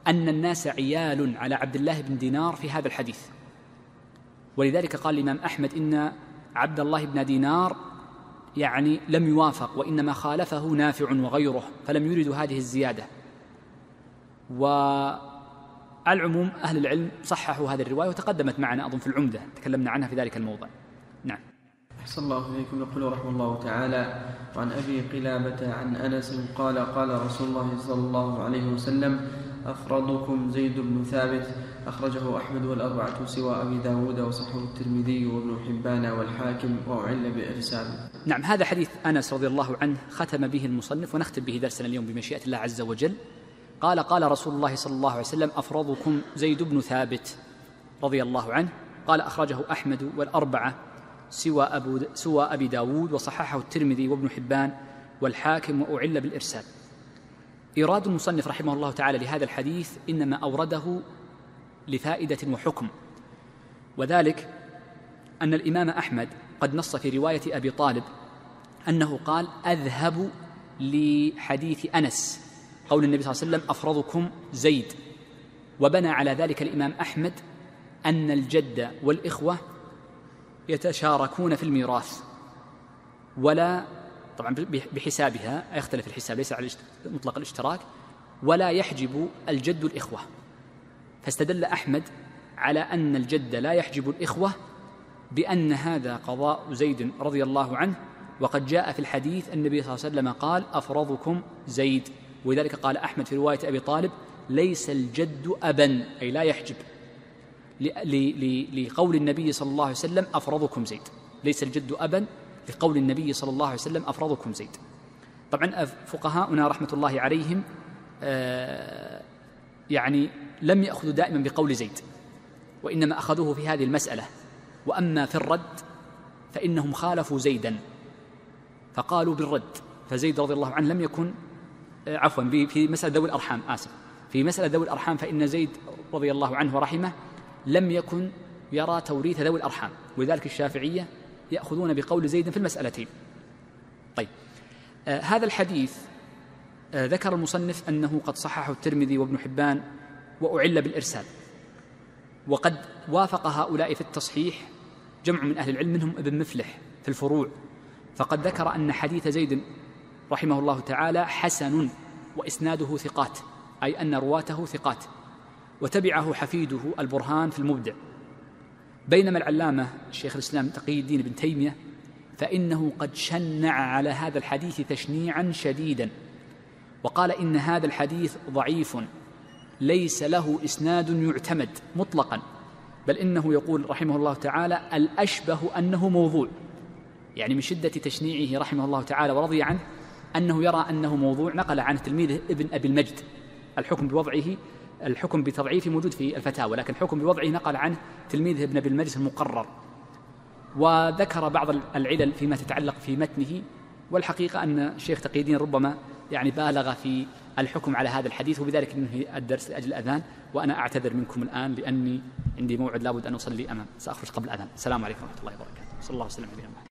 أن الناس عيال على عبد الله بن دينار في هذا الحديث. ولذلك قال الإمام أحمد إن عبد الله بن دينار يعني لم يوافق وإنما خالفه نافع وغيره فلم يرد هذه الزيادة. وعلى العموم أهل العلم صححوا هذه الرواية وتقدمت معنا أظن في العمدة تكلمنا عنها في ذلك الموضع. نعم. أحسن الله إليكم. يقول رحمه الله تعالى وعن أبي قلابة عن أنس قال قال رسول الله صلى الله عليه وسلم أفرضكم زيد بن ثابت أخرجه أحمد والأربعة سوى أبي داود وصحه الترمذي وابن حبان والحاكم وأعل بإرسال. نعم هذا حديث أنس رضي الله عنه ختم به المصنف ونختم به درسنا اليوم بمشيئة الله عز وجل. قال قال رسول الله صلى الله عليه وسلم أفرضكم زيد بن ثابت رضي الله عنه. قال أخرجه أحمد والأربعة سوى, أبو سوى أبي داود وصححه الترمذي وابن حبان والحاكم وأعل بالإرسال. إيراد المصنف رحمه الله تعالى لهذا الحديث إنما أورده لفائدة وحكم. وذلك أن الإمام أحمد قد نص في رواية أبي طالب أنه قال أذهب لحديث أنس. قول النبي صلى الله عليه وسلم أفرضكم زيد. وبنى على ذلك الإمام أحمد أن الجد والإخوة يتشاركون في الميراث ولا طبعا بحسابها يختلف الحساب ليس على مطلق الاشتراك ولا يحجب الجد الإخوة. فاستدل أحمد على أن الجد لا يحجب الإخوة بأن هذا قضاء زيد رضي الله عنه. وقد جاء في الحديث النبي صلى الله عليه وسلم قال أفرضكم زيد. ولذلك قال أحمد في رواية أبي طالب ليس الجد أبا. أي لا يحجب. لقول النبي صلى الله عليه وسلم أفرضكم زيد. ليس الجد أبا لقول النبي صلى الله عليه وسلم أفرضكم زيد. طبعا فقهاؤنا رحمة الله عليهم آه، يعني لم يأخذوا دائما بقول زيد وإنما أخذوه في هذه المسألة. وأما في الرد فإنهم خالفوا زيدا فقالوا بالرد. فزيد رضي الله عنه لم يكن آه، عفوا في مسألة ذوي الأرحام آسف. في مسألة ذوي الأرحام فإن زيد رضي الله عنه ورحمه لم يكن يرى توريث ذوي الأرحام. ولذلك الشافعية يأخذون بقول زيد في المسألتين. طيب آه هذا الحديث آه ذكر المصنف أنه قد صححه الترمذي وابن حبان وأعل بالإرسال. وقد وافق هؤلاء في التصحيح جمع من أهل العلم منهم ابن مفلح في الفروع. فقد ذكر أن حديث زيد رحمه الله تعالى حسن وإسناده ثقات أي أن رواته ثقات. وتبعه حفيده البرهان في المبدع. بينما العلامة الشيخ الإسلام تقي الدين بن تيمية فإنه قد شنع على هذا الحديث تشنيعا شديدا وقال إن هذا الحديث ضعيف ليس له إسناد يعتمد مطلقا بل إنه يقول رحمه الله تعالى الأشبه أنه موضوع يعني من شدة تشنيعه رحمه الله تعالى ورضي عنه أنه يرى أنه موضوع نقل عن تلميذه ابن أبي المجد الحكم بوضعه الحكم بتضعيفه موجود في الفتاوى لكن الحكم بوضعه نقل عنه تلميذه ابن أبي المجلس المقرر. وذكر بعض العلل فيما تتعلق في متنه والحقيقة أن الشيخ تقي الدين ربما يعني بالغ في الحكم على هذا الحديث وبذلك ننهي الدرس لأجل الأذان وأنا أعتذر منكم الآن لأني عندي موعد لابد أن أصلي أمام سأخرج قبل الأذان. السلام عليكم ورحمة الله وبركاته. صلى الله وسلم على محمد.